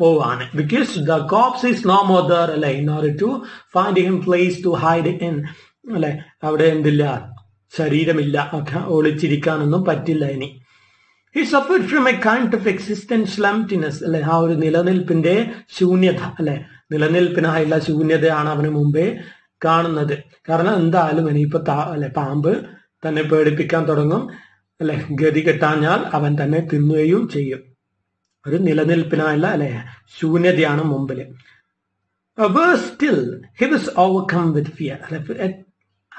പോവാണ്. Because the corpse is no more there അല്ലെ? In order to find him place to hide in അല്ലെ? അവിടെ എന്തില്ല? ശരീരമില്ല ഒളിച്ചിരിക്കാനൊന്നും പറ്റില്ല ഇനി. He suffered from a kind of existence emptiness അല്ലെ? ആ ഒരു നിലനിൽപ്പിന്റെ ശൂന്യത അല്ലെ? നിലനിൽപ്പിനായുള്ള ശൂന്യതയാണ് അവന് മുമ്പേ കാണുന്നത്. കാരണം എന്തായാലും ഇനിയിപ്പോ അല്ലെ പാമ്പ് തന്നെ പേടിപ്പിക്കാൻ തുടങ്ങും അല്ലെ? ഗതി കെട്ടാഞ്ഞാൽ അവൻ തന്നെ തിന്നുകയും ചെയ്യും. ഒരു നിലനിൽപ്പിനായുള്ള അല്ലെ ശൂന്യതയാണ് മുമ്പിൽ. സ്റ്റിൽ ഹി വിത്ത് ഫിയർ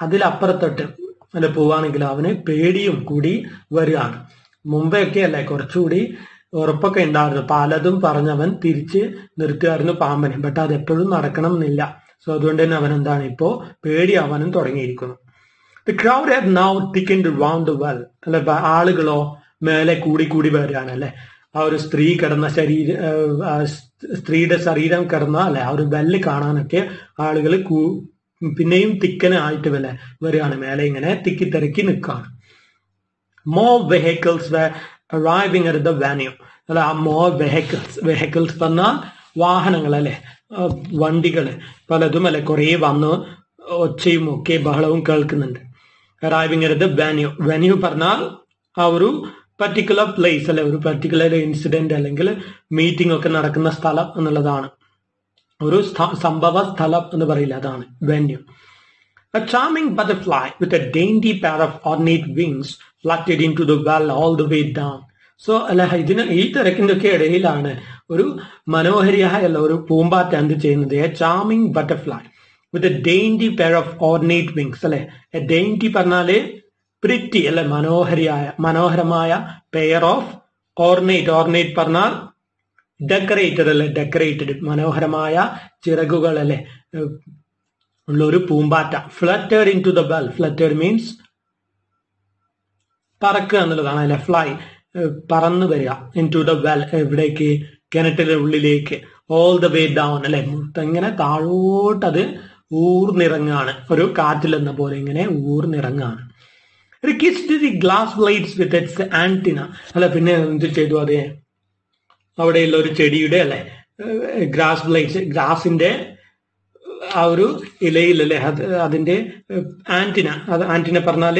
അതിലപ്പുറത്തോട്ട് അല്ലെ പോവാണെങ്കിൽ അവന് പേടിയും കൂടി വരികയാണ്. മുമ്പെയൊക്കെ അല്ലേ കുറച്ചുകൂടി ഉറപ്പൊക്കെ ഉണ്ടായിരുന്നു. പലതും പറഞ്ഞവൻ തിരിച്ച് നിർത്തുമായിരുന്നു പാമ്പനെ. ബട്ട് അത് എപ്പോഴും നടക്കണം എന്നില്ല. സോ അതുകൊണ്ട് തന്നെ അവൻ എന്താണ് ഇപ്പോ പേടിയാവാനും തുടങ്ങിയിരിക്കുന്നു. The crowd have now thickened round well അല്ലെ ആളുകളോ മേലെ കൂടി കൂടി വരികയാണ് അല്ലെ? ആ ഒരു സ്ത്രീ കിടന്ന ശരീര സ്ത്രീയുടെ ശരീരം കിടന്ന അല്ലെ? ആ ഒരു വെല്ല് കാണാനൊക്കെ ആളുകൾ പിന്നെയും തിക്കനായിട്ട് വില വരികയാണ്. മേലെ ഇങ്ങനെ തിക്കി തിരക്കി നിൽക്കുകയാണ്. More vehicles were at the venue. അല്ല ആ മോർ വെഹിക്കിൾസ് വെഹിക്കിൾസ് പറഞ്ഞാൽ വാഹനങ്ങൾ അല്ലെ? വണ്ടികൾ പലതും അല്ലെ? കുറെ വന്ന് ഒച്ചയും ഒക്കെ ബഹളവും കേൾക്കുന്നുണ്ട്. Arriving at the venue venue പറഞ്ഞാൽ ആ ഒരു പർട്ടിക്കുലർ പ്ലേസ് അല്ലെ? ഒരു പർട്ടിക്കുലർ ഇൻസിഡന്റ് അല്ലെങ്കിൽ മീറ്റിംഗ് ഒക്കെ നടക്കുന്ന സ്ഥലം എന്നുള്ളതാണ്. ഒരു സംഭവ സ്ഥലം എന്ന് പറയില്ല അതാണ് venue A charming butterfly with a dainty pair of ornate wings fluttered into the well all the way down. So അല്ല ഇതിന് ഈ തിരക്കിന്റെ ഒക്കെ ഇടയിലാണ് ഒരു മനോഹരിയായുള്ള ഒരു പൂമ്പാറ്റ എന്ത് ചെയ്യുന്നത്? A charming butterfly with a dainty pair of ornate wings അല്ലെ? എ ഡെയിന്റി പറഞ്ഞാൽ പ്രിറ്റി അല്ലെ? മനോഹരിയായ മനോഹരമായ പെയർ ഓഫ് ഓർണേറ്റ് ഓർണേറ്റ് പറഞ്ഞാൽ ഡെക്കറേറ്റഡ് അല്ലെ? ഡെക്കറേറ്റഡ് മനോഹരമായ ചിറകുകൾ അല്ലെ? ഉള്ള ഒരു പൂമ്പാറ്റ. Fluttered into the well fluttered means പറക്കുക എന്നുള്ളതാണ് അല്ലെ? ഫ്ലൈ പറന്നു വരിക. ഇൻ ടു ദ വെൽ എവിടേക്ക്? കിണറ്റിന്റെ ഉള്ളിലേക്ക്. ഓൾ ദ വേ ഡൗൺ അല്ലെ? ഇങ്ങനെ താഴോട്ട് അത് ഊർന്നിറങ്ങാണ്. ഒരു കാറ്റിൽ എന്ന പോലെ ഇങ്ങനെ ഊർന്നിറങ്ങാണ്. ഒരു kissed the grass blades with its antenna അല്ല പിന്നെ എന്ത് ചെയ്തു അതെ? അവിടെയുള്ള ഒരു ചെടിയുടെ അല്ലെ ഗ്രാസ് ബ്ലൈഡ്സ് ഗ്രാസിന്റെ ആ ഒരു ഇലയിൽ അല്ലെ അത് അതിന്റെ ആന്റിന അത് ആന്റിന പറഞ്ഞാൽ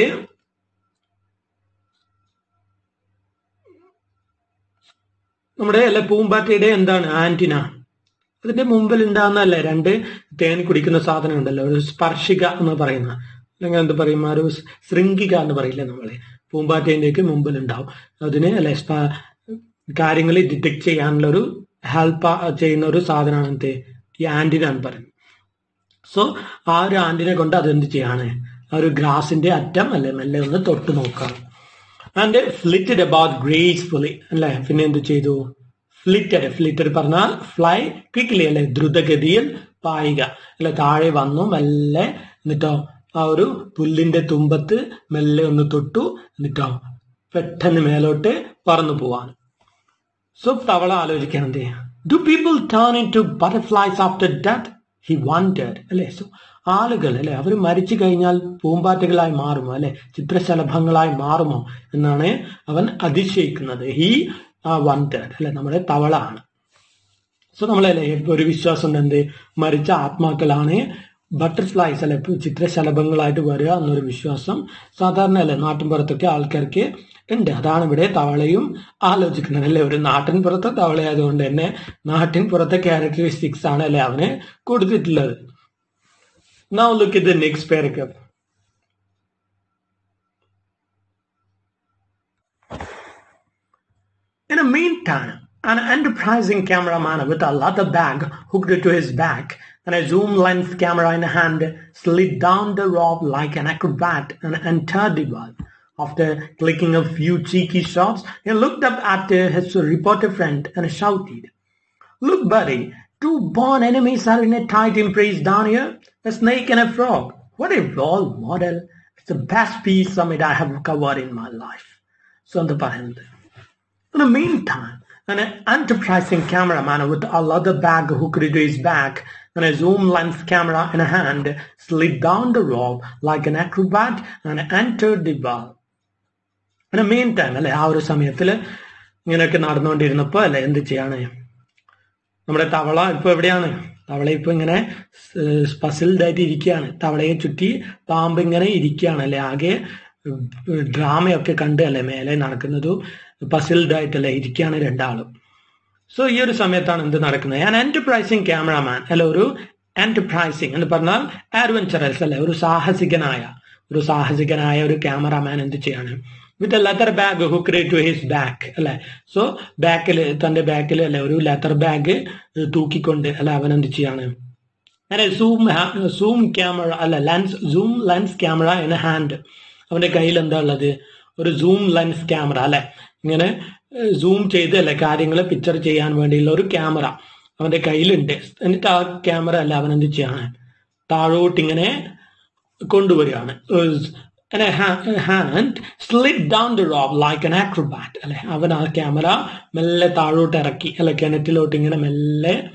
നമ്മുടെ അല്ലെ പൂമ്പാറ്റയുടെ എന്താണ് ആന്റിന? അതിന്റെ മുമ്പിൽ ഉണ്ടാകുന്നതല്ലേ രണ്ട് തേൻ കുടിക്കുന്ന സാധനം ഉണ്ടല്ലോ ഒരു സ്പർശിക എന്ന് പറയുന്ന അല്ലെങ്കിൽ എന്ത് പറയും ഒരു ശൃംഗിക എന്ന് പറയില്ലേ നമ്മളെ പൂമ്പാറ്റേന്റെ മുമ്പിൽ ഉണ്ടാവും അതിന് അല്ലെ കാര്യങ്ങൾ ഡിറ്റക്ട് ചെയ്യാനുള്ള ഒരു ഹെൽപ്പ് ചെയ്യുന്ന ഒരു സാധനമാണ് എന്ത് ഈ ആന്റിന എന്ന് പറയുന്നത്. സോ ആ ഒരു ആന്റിന കൊണ്ട് അതെന്ത് ചെയ്യാണ്? ആ ഒരു ഗ്രാസിന്റെ അറ്റം അല്ലെ മെല്ലെ ഒന്ന് തൊട്ട് നോക്കാം ആൻഡ് ഫ്ലിറ്റഡ് അബൌട്ട് ഗ്രേസ്ഫുള്ളി അല്ലെ? പിന്നെ എന്ത് ചെയ്തു? ഫ്ലിറ്റഡ് ഫ്ലിറ്റഡ് പറഞ്ഞാൽ ഫ്ലൈ ക്വിക്ലി അല്ലെ ദ്രുതഗതിയിൽ പായുക. അല്ലെ താഴെ വന്നു മെല്ലെ എന്നിട്ടോ ആ ഒരു പുല്ലിന്റെ തുമ്പത്ത് മെല്ലെ ഒന്ന് തൊട്ടു എന്നിട്ടോ പെട്ടെന്ന് മേലോട്ട് പറന്നു പോവാൻ സോ തവള ആലോചിക്കണം do people turn into butterflies after death he wondered അല്ലെ? സോ ആളുകൾ അല്ലെ? അവർ മരിച്ചു കഴിഞ്ഞാൽ പൂമ്പാറ്റകളായി മാറുമോ അല്ലെ? ചിത്രശലഭങ്ങളായി മാറുമോ എന്നാണ് അവൻ അതിശയിക്കുന്നത്. ഹി വണ്ടഡ് അല്ലെ? നമ്മുടെ തവള ആണ് സോ നമ്മളല്ലേ ഒരു വിശ്വാസം എന്ത്? മരിച്ച ആത്മാക്കളാണ് ബട്ടർഫ്ലൈസ് അല്ലെ? ചിത്രശലഭങ്ങളായിട്ട് വരിക എന്നൊരു വിശ്വാസം സാധാരണ അല്ലെ? നാട്ടിൻപുറത്തൊക്കെ ആൾക്കാർക്ക് ഉണ്ട് അതാണ് ഇവിടെ തവളയും ആലോചിക്കുന്നത് അല്ലെ ഒരു നാട്ടിൻ പുറത്തെ തവളയായതുകൊണ്ട് തന്നെ നാട്ടിൻ പുറത്തെ ക്യാരക്ടറിസ്റ്റിക്സ് ആണ് അല്ലെ അവന് കൊടുത്തിട്ടുള്ളത് look at the next paragraph. In the meantime, an enterprising cameraman with a leather bag hooked to his back and a zoom lens camera in hand slid down the rope like an acrobat and entered the world. After clicking a few cheeky shots, he looked up at his reporter friend and shouted, Look, buddy, two born enemies are in a tight embrace down here, a snake and a frog. What a role model. It's the best piece summit I have covered in my life. Sundarparand. In the meantime, an enterprising cameraman with a leather bag hooked to his back and a zoom lens camera in hand slid down the rope like an acrobat and entered the bar. In meantime അല്ലെ? ആ ഒരു സമയത്തിൽ ഇങ്ങനെയൊക്കെ നടന്നുകൊണ്ടിരുന്നപ്പോ അല്ലെ എന്ത് ചെയ്യാണ്? നമ്മുടെ തവള ഇപ്പൊ എവിടെയാണ്? തവള ഇപ്പൊ ഇങ്ങനെ പസിൽഡ് ആയിട്ട് ഇരിക്കുകയാണ്. തവളയെ ചുറ്റി പാമ്പ് ഇങ്ങനെ ഇരിക്കുകയാണ് അല്ലെ? ആകെ ഡ്രാമയൊക്കെ കണ്ട് അല്ലെ മേലെ നടക്കുന്നതും പസിൽഡ് ആയിട്ടല്ലേ ഇരിക്കുകയാണ് രണ്ടാളും. സോ ഈ ഒരു സമയത്താണ് എന്ത് നടക്കുന്നത്? ഞാൻ എന്റർപ്രൈസിങ് ക്യാമറാമാൻ അല്ല ഒരു എന്റർപ്രൈസിങ് എന്ന് പറഞ്ഞാൽ അഡ്വഞ്ചറസ് അല്ലെ ഒരു സാഹസികനായ ഒരു സാഹസികനായ ഒരു ക്യാമറാമാൻ എന്ത് ചെയ്യാണ്? With a leather bag hooked to his back അല്ലെ? സോ ബാക്കിൽ തന്റെ ബാക്കിൽ അല്ലെ ഒരു ലെതർ ബാഗ് തൂക്കിക്കൊണ്ട് അല്ലെ അവൻ എന്ത് ചെയ്യാണ്? അങ്ങനെ സൂം സൂം ക്യാമറ അല്ല lens zoom lens camera in hand അവന്റെ കയ്യിൽ എന്താ ഉള്ളത്? ഒരു സൂം ലെൻസ് ക്യാമറ അല്ലെ? ഇങ്ങനെ സൂം ചെയ്ത് അല്ലെ കാര്യങ്ങൾ പിക്ചർ ചെയ്യാൻ വേണ്ടിയുള്ള ഒരു ക്യാമറ അവന്റെ കയ്യിലുണ്ട്. എന്നിട്ട് ആ ക്യാമറ അല്ല അവൻ എന്ത് ചെയ്യാണ്? താഴോട്ട് ഇങ്ങനെ കൊണ്ടുവരികയാണ് a hand slid down the rope like an acrobat അല്ലെ? അവൻ ആ ക്യാമറ മെല്ലെ താഴോട്ട് ഇറക്കി അല്ലെ? കിണറ്റിലോട്ട് ഇങ്ങനെ മെല്ലെ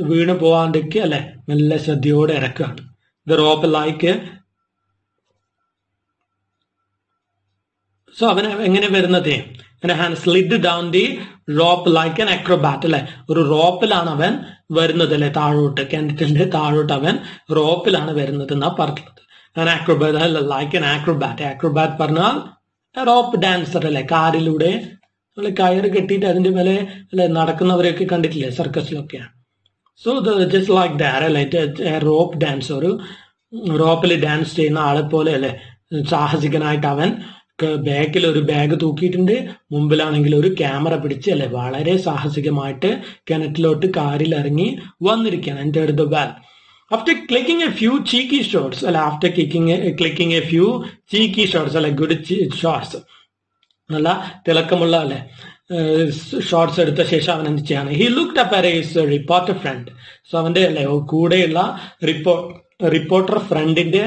വീണ് പോവാണ്ടേക്ക് അല്ലെ? മെല്ലെ ശ്രദ്ധയോടെ ഇറക്കുകയാണ് ദ റോപ്പ് ലൈക്ക് സോ അവൻ എങ്ങനെ വരുന്നത്? Hand slid down the rope like an acrobat അല്ലെ? ഒരു റോപ്പിലാണ് അവൻ വരുന്നത് അല്ലെ? താഴോട്ട് കിണറ്റിന്റെ താഴോട്ട് അവൻ റോപ്പിലാണ് വരുന്നത് എന്നാ പറഞ്ഞത്. An acrobat അല്ല ലൈക്ക് an acrobat. Acrobat പറഞ്ഞാൽ റോപ്പ് ഡാൻസർ അല്ലെ? കാറിലൂടെ നമ്മൾ കയറ് കെട്ടിയിട്ട് അതിന്റെ മേലെ അല്ലെ നടക്കുന്നവരെയൊക്കെ കണ്ടിട്ടില്ലേ? സർക്കസിലൊക്കെ സോ ജസ്റ്റ് ലൈക്ക് ദാറ്റ് അല്ലെ? റോപ്പ് ഡാൻസ് ഒരു റോപ്പിൽ ഡാൻസ് ചെയ്യുന്ന ആളെ പോലെ അല്ലെ? സാഹസികനായിട്ട് അവൻ ബാക്കിൽ ഒരു ബാഗ് തൂക്കിയിട്ടുണ്ട്. മുമ്പിലാണെങ്കിൽ ഒരു ക്യാമറ പിടിച്ച് അല്ലെ? വളരെ സാഹസികമായിട്ട് കിണറ്റിലോട്ട് കാറിൽ ഇറങ്ങി വന്നിരിക്കുകയാണ്. എന്റെ അടുത്ത് വാൽ after clicking a few cheeky shots അല്ല after clicking a, clicking a few cheeky shots അല്ല good shots. നല്ല തിളക്കമുള്ള അല്ലെ ഷോർട്സ് എടുത്ത ശേഷം അവൻ എന്ത് ചെയ്യാണ്? He look up his reporter friend so അവന്റെ അല്ലെ കൂടെയുള്ള റിപ്പോർട്ട് റിപ്പോർട്ടർ ഫ്രണ്ടിന്റെ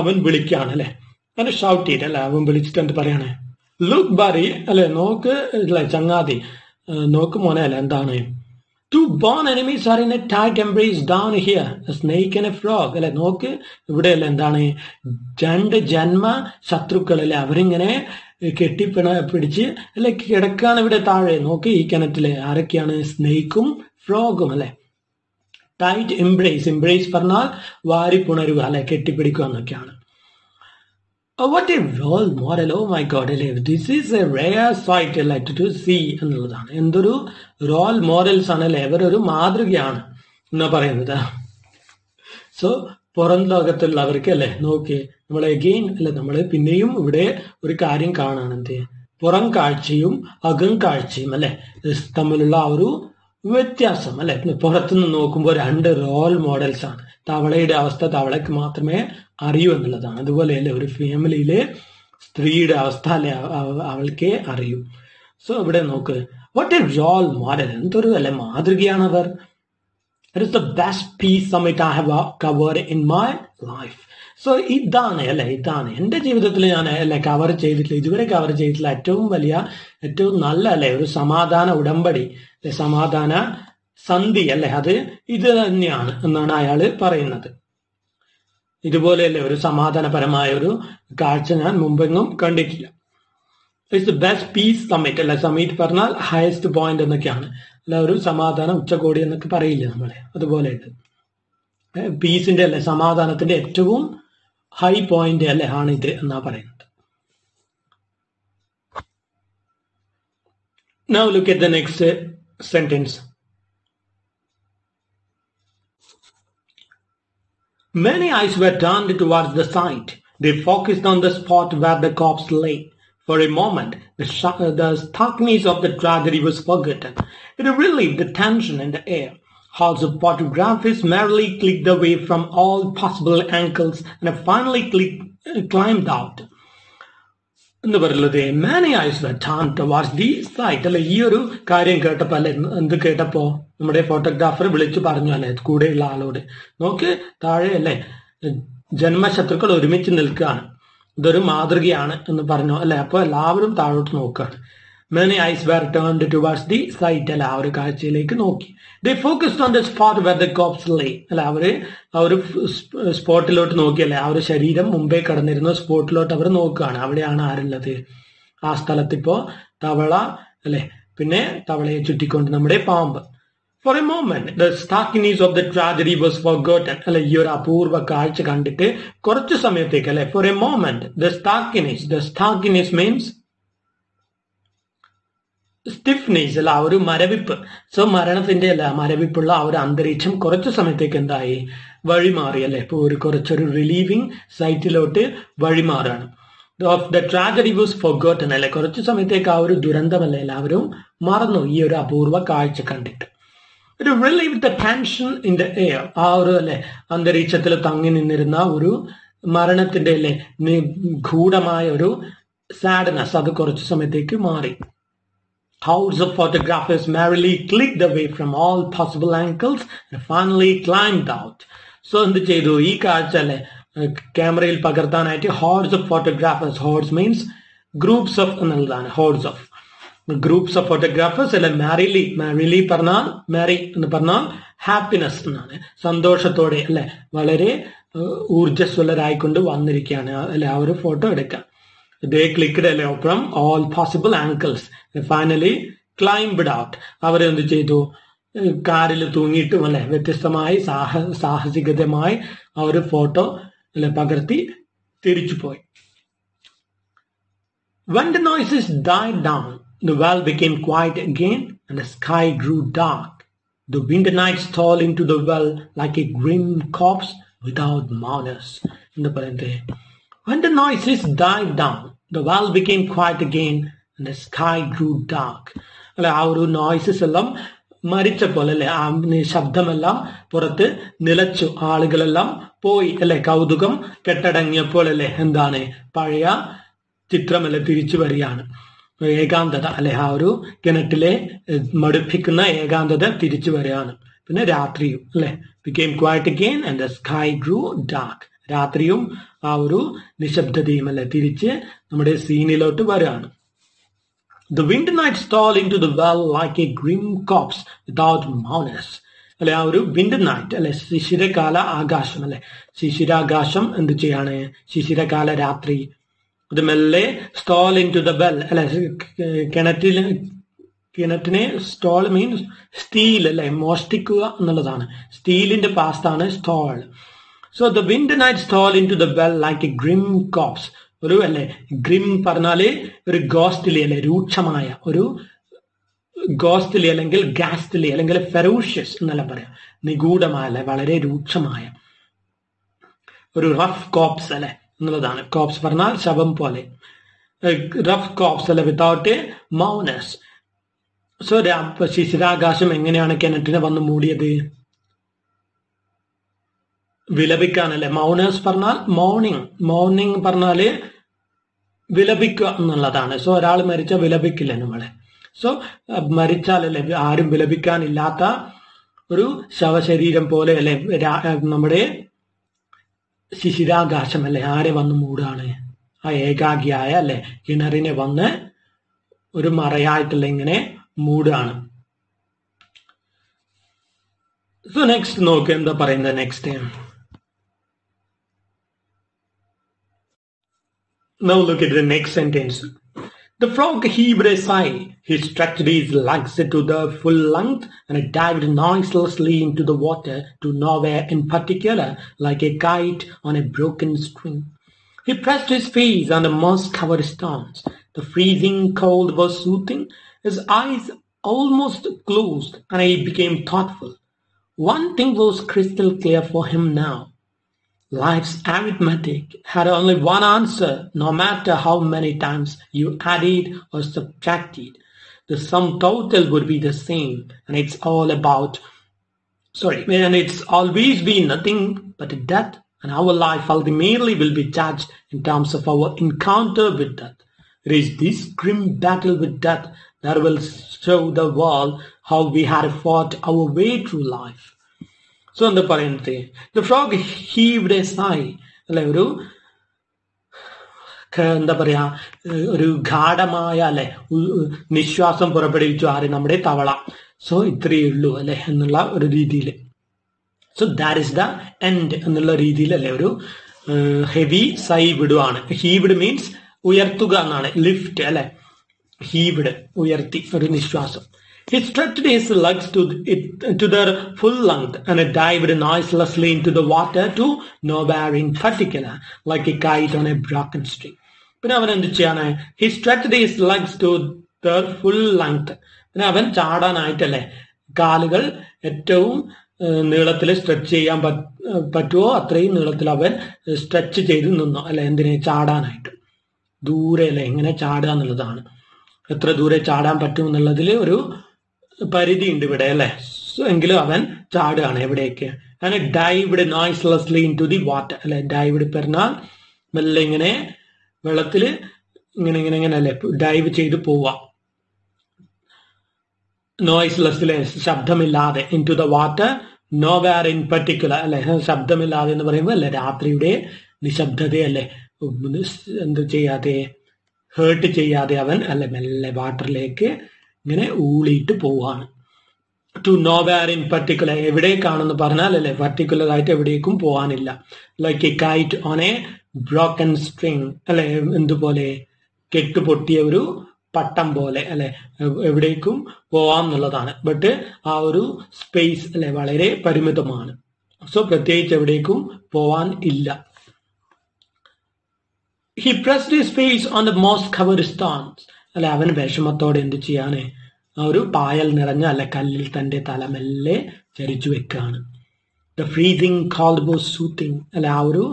അവൻ വിളിക്കുകയാണ് അല്ലെ? എന്നിട്ട് ഷൗട്ട് ചെയ്ത് അല്ലെ അവൻ വിളിച്ചിട്ട് എന്ത് പറയാണ്? ലുക്ക് ബറി അല്ലെ നോക്ക് അല്ലെ ചങ്ങാതി നോക്ക് മോനെ അല്ലെ എന്താണ്? Two born enemies are in a tight embrace down here snake and a frog അല്ലെ? നോക്ക് ഇവിടെ അല്ല എന്താണ്? രണ്ട് ജന്മ ശത്രുക്കൾ അല്ലെ അവരിങ്ങനെ കെട്ടിപ്പിണ പിടിച്ച് അല്ലെ കിടക്കാണ് ഇവിടെ താഴെ. നോക്ക് ഈ കിണറ്റിലെ ആരൊക്കെയാണ്? സ്നേക്കും ഫ്രോഗും അല്ലെ? ടൈറ്റ് എംബ്രേസ് എംബ്രേസ് പറഞ്ഞാൽ വാരി പുണരുക അല്ലെ? കെട്ടിപ്പിടിക്കുക എന്നൊക്കെയാണ്. What a role model oh my God this is a rare sight sight like to see. എന്നുള്ളതാണ്. എന്തൊരു റോൾ മോഡൽസ് ആണ് അല്ലെ ഇവരൊരു മാതൃകയാണ് എന്ന് പറയുന്നത്. സോ പുറം ലോകത്തുള്ളവർക്ക് അല്ലെ? നോക്കി നമ്മൾ എഗെയിൻ അല്ലെ? നമ്മൾ പിന്നെയും ഇവിടെ ഒരു കാര്യം കാണാണ് എന്ത് പുറം കാഴ്ചയും അകം കാഴ്ചയും അല്ലെ? തമ്മിലുള്ള ആ ഒരു വ്യത്യാസം അല്ലെ പുറത്തുനിന്ന് നോക്കുമ്പോൾ രണ്ട് റോൾ മോഡൽസ് ആണ്. തവളയുടെ അവസ്ഥ തവളയ്ക്ക് മാത്രമേ അറിയൂ എന്നുള്ളതാണ്. അതുപോലെ അല്ലെ ഒരു ഫാമിലിയിലെ സ്ത്രീയുടെ അവസ്ഥ അല്ലെ അവൾക്കേ അറിയൂ. സോ ഇവിടെ നോക്ക്. വാട്ട് എ റോൾ മോഡൽ എന്തൊരു അല്ലെ മാതൃകയാണ് അവർ it is the best peace summit I have uh, in my life. So ഇതാണ് അല്ലെ? ഇതാണ്. എന്റെ ജീവിതത്തിൽ ഞാൻ അല്ലെ കവർ ചെയ്തിട്ടില്ല. ഇതുവരെ കവർ ചെയ്തിട്ടില്ല. ഏറ്റവും വലിയ ഏറ്റവും നല്ല അല്ലെ? ഒരു സമാധാന ഉടമ്പടി. സമാധാന സന്ധി അല്ലെ? അത് ഇത് തന്നെയാണ് എന്നാണ് അയാൾ പറയുന്നത്. ഇതുപോലെയല്ലേ ഒരു സമാധാനപരമായ ഒരു കാഴ്ച ഞാൻ മുമ്പെങ്ങും കണ്ടിട്ടില്ല. It's the best peace summit അല്ലെ? സമ്മിറ്റ് പറഞ്ഞാൽ ഹയസ്റ്റ് പോയിന്റ് എന്നൊക്കെയാണ്. അല്ല ഒരു സമാധാനം ഉച്ചകോടി എന്നൊക്കെ പറയില്ല നമ്മളെ? അതുപോലെ ഇത് പീസിന്റെ അല്ലെ? സമാധാനത്തിന്റെ ഏറ്റവും ഹൈ പോയിന്റ് അല്ലെ? ആണ് ഇത് എന്നാ പറയുന്നത്. Look at the next uh, sentence. Many eyes were turned towards the site. They focused on the spot where the corpse lay. For a moment, the, the starkness of the tragedy was forgotten. It relieved the tension in the air. Hordes of photographers merrily clicked away from all possible angles and finally clicked, climbed out. എന്ന് പറയുന്നത് മാനി ഐസ് ആയിട്ട് സൈറ്റ് അല്ലെ? ഈ ഒരു കാര്യം കേട്ടപ്പോ അല്ലെ? എന്ത് കേട്ടപ്പോ? നമ്മുടെ ഫോട്ടോഗ്രാഫർ വിളിച്ചു പറഞ്ഞു അല്ലെ? കൂടെയുള്ള ആളോട്. നോക്ക് താഴെ അല്ലെ? ജന്മശത്രുക്കൾ ഒരുമിച്ച് നിൽക്കുകയാണ്. ഇതൊരു മാതൃകയാണ് എന്ന് പറഞ്ഞു അല്ലെ? അപ്പൊ എല്ലാവരും താഴോട്ട് നോക്കുകയാണ്. Many eyes were turned towards the sight അല്ല ആ ഒരു കാഴ്ചയിലേക്ക് നോക്കി. They focused on the spot where the corpse lay അല്ല അവർ ആ ഒരു സ്പോട്ടിലോട്ട് നോക്കിയല്ലേ ആ ഒരു ശരീരം മുമ്പേ കടന്നിരുന്ന സ്പോട്ടിലോട്ട് അവർ നോക്കുകയാണ്. അവിടെയാണ് ആരുള്ളത്? ആ സ്ഥലത്ത് ഇപ്പോ തവള അല്ലെ? പിന്നെ തവളയെ ചുറ്റിക്കൊണ്ട് നമ്മുടെ പാമ്പ്. For a moment the starkness of the tragedy was forgotten അല്ലെ ഈ ഒരു അപൂർവ കാഴ്ച കണ്ടിട്ട് കുറച്ചു സമയത്തേക്ക് അല്ലെ? For a moment the starkness the starkness means stiffness അല്ല ആ ഒരു മരവിപ്പ്. സോ മരണത്തിന്റെ അല്ല മരവിപ്പുള്ള ആ ഒരു അന്തരീക്ഷം കുറച്ചു സമയത്തേക്ക് എന്തായി? വഴിമാറി അല്ലെ? ഇപ്പൊ ഒരു കുറച്ചൊരു റിലീവിങ് സൈറ്റിലോട്ട് വഴിമാറാണ്. Of the tragedy was forgotten അല്ലെ? കുറച്ചു സമയത്തേക്ക് ആ ഒരു ദുരന്തമല്ല എല്ലാവരും മറന്നു? ഈ ഒരു അപൂർവ കാഴ്ച കണ്ടിട്ട്. ഒരു relieve the tension in the air ആ ഒരു അല്ലെ അന്തരീക്ഷത്തിൽ തങ്ങി നിന്നിരുന്ന ഒരു മരണത്തിന്റെ അല്ലെ ഗൂഢമായ ഒരു സാഡ്നസ് അത് കുറച്ചു സമയത്തേക്ക് മാറി. Hordes of photographers merrily clicked away from all possible angles and finally climbed out. So എന്ത് ചെയ്തു. ഈ കാഴ്ച അല്ലെ ക്യാമറയിൽ പകർത്താനായിട്ട് hordes of photographers hordes means groups of എന്നുള്ളതാണ്. Hordes of groups of photographers അല്ലെ മാരിലി മാരിലി പറഞ്ഞാൽ മാരി എന്ന് പറഞ്ഞാൽ ഹാപ്പിനെസ് എന്നാണ്. സന്തോഷത്തോടെ അല്ലെ? വളരെ ഊർജസ്വലരായിക്കൊണ്ട് വന്നിരിക്കുകയാണ്. അല്ലെ? ആ ഒരു ഫോട്ടോ എടുക്കാം they clicked along from all possible angles finally climbed out അവരെന്ത് ചെയ്തു കാറിൽ തൂങ്ങിയിട്ടും അല്ലെ വ്യത്യസ്തമായി സാഹ സാഹസികതമായി ഒരു ഫോട്ടോ അല്ലെ പകർത്തി തിരിച്ചു പോയി When the noises died down, the well became quiet again and the sky grew dark. The winter night stole into the well like a grim corpse without mourners. എന്ന് പറയുന്നത് When the noises died down, the well became quiet again and the sky grew dark. അല്ലെ? ആ ഒരു നോയ്സസ് എല്ലാം മരിച്ച പോലെ അല്ലെ? ആ ശബ്ദമെല്ലാം പുറത്ത് നിലച്ചു. ആളുകളെല്ലാം പോയി അല്ലെ? കൗതുകം കെട്ടടങ്ങിയപ്പോൾ അല്ലെ? എന്താണ്? പഴയ ചിത്രമല്ല തിരിച്ചു വരികയാണ്. ഏകാന്തത അല്ലെ? ആ ഒരു കിണറ്റിലെ മടുപ്പിക്കുന്ന ഏകാന്തത തിരിച്ചു വരികയാണ്. പിന്നെ രാത്രിയും അല്ലെ? Became quiet again and the sky grew dark രാത്രിയും ആ ഒരു നിശബ്ദതയും അല്ലെ തിരിച്ച് നമ്മുടെ സീനിലോട്ട് വരാണ്. The wind night stole into the well like a green corpse without മൗനസ് അല്ലെ? ആ ഒരു വിൻഡ് നൈറ്റ് അല്ലെ? ശിശിരകാല ആകാശം അല്ലെ? ശിശിരാകാശം എന്ത് ചെയ്യാണ്? ശിശിരകാല രാത്രി. അത് മെല്ലെ stole in to the well അല്ലെ കിണറ്റിൽ കിണറ്റിനെ സ്റ്റോൾ മീൻസ് സ്റ്റീൽ അല്ലെ? മോഷ്ടിക്കുക എന്നുള്ളതാണ്. സ്റ്റീലിന്റെ പാസ്റ്റാണ് stole so the wind night stole into the well like a grim corpse ഒരു അല്ലെ ഗ്രിം പറഞ്ഞാൽ ഒരു ഗോസ്റ്റ്ലി അല്ലെ രൂക്ഷമായ ഒരു ഗോസ്റ്റ്ലി അല്ലെങ്കിൽ ഗാസ്റ്റ്ലി അല്ലെങ്കിൽ ഫെറൂഷ്യസ് എന്നല്ല പറയാം നിഗൂഢമായ അല്ലെ വളരെ രൂക്ഷമായ ഒരു റഫ് കോപ്സ് അല്ലെ എന്നുള്ളതാണ്. കോപ്സ് പറഞ്ഞാൽ ശവം പോലെ. റഫ് കോപ്സ് അല്ലെ വിതഔട്ട് എ മൗനസ് സോ ശിശിരാകാശം എങ്ങനെയാണ് കിണറ്റിനെ വന്ന് മൂടിയത്? വിലപിക്കാനല്ലേ? മൗനേഴ്സ് പറഞ്ഞാൽ മോർണിംഗ് മോർണിംഗ് പറഞ്ഞാൽ വിലപിക്കുക എന്നുള്ളതാണ്. സോ ഒരാൾ മരിച്ച വിലപിക്കില്ല നമ്മളെ? സോ മരിച്ചാലല്ലേ ആരും വിലപിക്കാനില്ലാത്ത ഒരു ശവശരീരം പോലെ അല്ലെ? നമ്മുടെ ശിശിരാകാശം അല്ലെ? ആരെ വന്ന് മൂടാണ്? ആ ഏകാഗിയായ അല്ലെ? കിണറിനെ വന്ന് ഒരു മറയായിട്ടുള്ള ഇങ്ങനെ മൂടാണ്. സോ നെക്സ്റ്റ് നോക്ക് എന്താ പറയുന്നത്? Next Now look at the next sentence. The frog heaved a sigh. He stretched his legs to the full length and dived noiselessly into the water to nowhere in particular, like a kite on a broken string. He pressed his face on the moss-covered stones. The freezing cold was soothing. His eyes almost closed, and he became thoughtful. One thing was crystal clear for him now. Life's arithmetic had only one answer, no matter how many times you added or subtracted. The sum total would be the same, and it's all about, sorry, and it's always been nothing but death, and our life ultimately will be judged in terms of our encounter with death. It is this grim battle with death that will show the world how we had fought our way through life. So എന്താ പറയുന്നത്? The frog heaved a sigh അല്ലെ ഒരു എന്താ പറയാ ഒരു ഗാഠമായ അല്ലെ നിശ്വാസം പുറപ്പെടുവിച്ചു ആര്? നമ്മുടെ തവള. സോ ഇത്രയേ ഉള്ളൂ അല്ലെ എന്നുള്ള ഒരു രീതിയിൽ so that is the end എന്നുള്ള രീതിയിൽ അല്ലെ ഒരു ഹെവി സൈ വിടുവാണ്. ഹീവിഡ് മീൻസ് ഉയർത്തുക എന്നാണ്. ലിഫ്റ്റ് അല്ലെ ഹീവിഡ് ഉയർത്തി ഒരു നിശ്വാസം. He stretched his legs to, it, to their full length and dived noiselessly into the water to nowhere in particular, like a kite on a broken string. പിന്നെ അവൻ എന്ത് ചെയ്യാണ് he stretched his legs to their full length പിന്നെ അവൻ ചാടാനായിട്ടല്ലേ? കാലുകൾ ഏറ്റവും നീളത്തിൽ സ്ട്രെച്ച് ചെയ്യാൻ പറ്റുമോ അത്രയും നീളത്തിൽ അവൻ സ്ട്രെച്ച് ചെയ്ത് നിന്നു. അല്ലെ? എന്തിനെ? ചാടാനായിട്ട്. ദൂരെ അല്ലെ? എങ്ങനെ ചാടുക എന്നുള്ളതാണ്. എത്ര ദൂരെ ചാടാൻ പറ്റും എന്നുള്ളതിൽ ഒരു പരിധി ഉണ്ട് ഇവിടെ അല്ലെ? എങ്കിലും അവൻ ചാടുകയാണ് എവിടെയൊക്കെ. അങ്ങനെ dived noiselessly into the water അല്ലെ? ഡൈവ്ഡ് പറഞ്ഞാൽ മെല്ലെ ഇങ്ങനെ വെള്ളത്തിൽ ഇങ്ങനെ ഇങ്ങനെ ഇങ്ങനെ അല്ലെ? ഡൈവ് ചെയ്ത് പോവാ noiselessly ശബ്ദമില്ലാതെ into the water nowhere in particular അല്ലെ? ശബ്ദമില്ലാതെ എന്ന് പറയുമ്പോൾ അല്ലെ? രാത്രിയുടെ നിശബ്ദതയല്ലേ എന്ത് ചെയ്യാതെ ഹേർട്ട് ചെയ്യാതെ അവൻ അല്ലെ? മെല്ലെ വാട്ടറിലേക്ക് ഇങ്ങനെ ഊളിയിട്ട് പോവാണ്. To nowhere in particular എവിടേക്കാണെന്ന് പറഞ്ഞാൽ അല്ലെ പർട്ടിക്കുലർ ആയിട്ട് എവിടേക്കും പോകാനില്ല like a kite on a broken string അല്ലെ എന്തുപോലെ കെട്ടുപൊട്ടിയ ഒരു പട്ടം പോലെ അല്ലെ എവിടേക്കും പോവാം എന്നുള്ളതാണ് ബട്ട് ആ ഒരു സ്പേസ് അല്ലെ വളരെ പരിമിതമാണ്. സോ പ്രത്യേകിച്ച് എവിടേക്കും പോവാൻ ഇല്ല. He pressed his face on the most cover stones അല്ലെ അവൻ വിഷമത്തോടെ എന്തു ചെയ്യാണ് ആ ഒരു പായൽ നിറഞ്ഞ അല്ല കല്ലിൽ തന്റെ തലമെല്ലെ ചരിച്ചു വെക്കുകയാണ് the freezing cold bow soothing അല്ല ആ ഒരു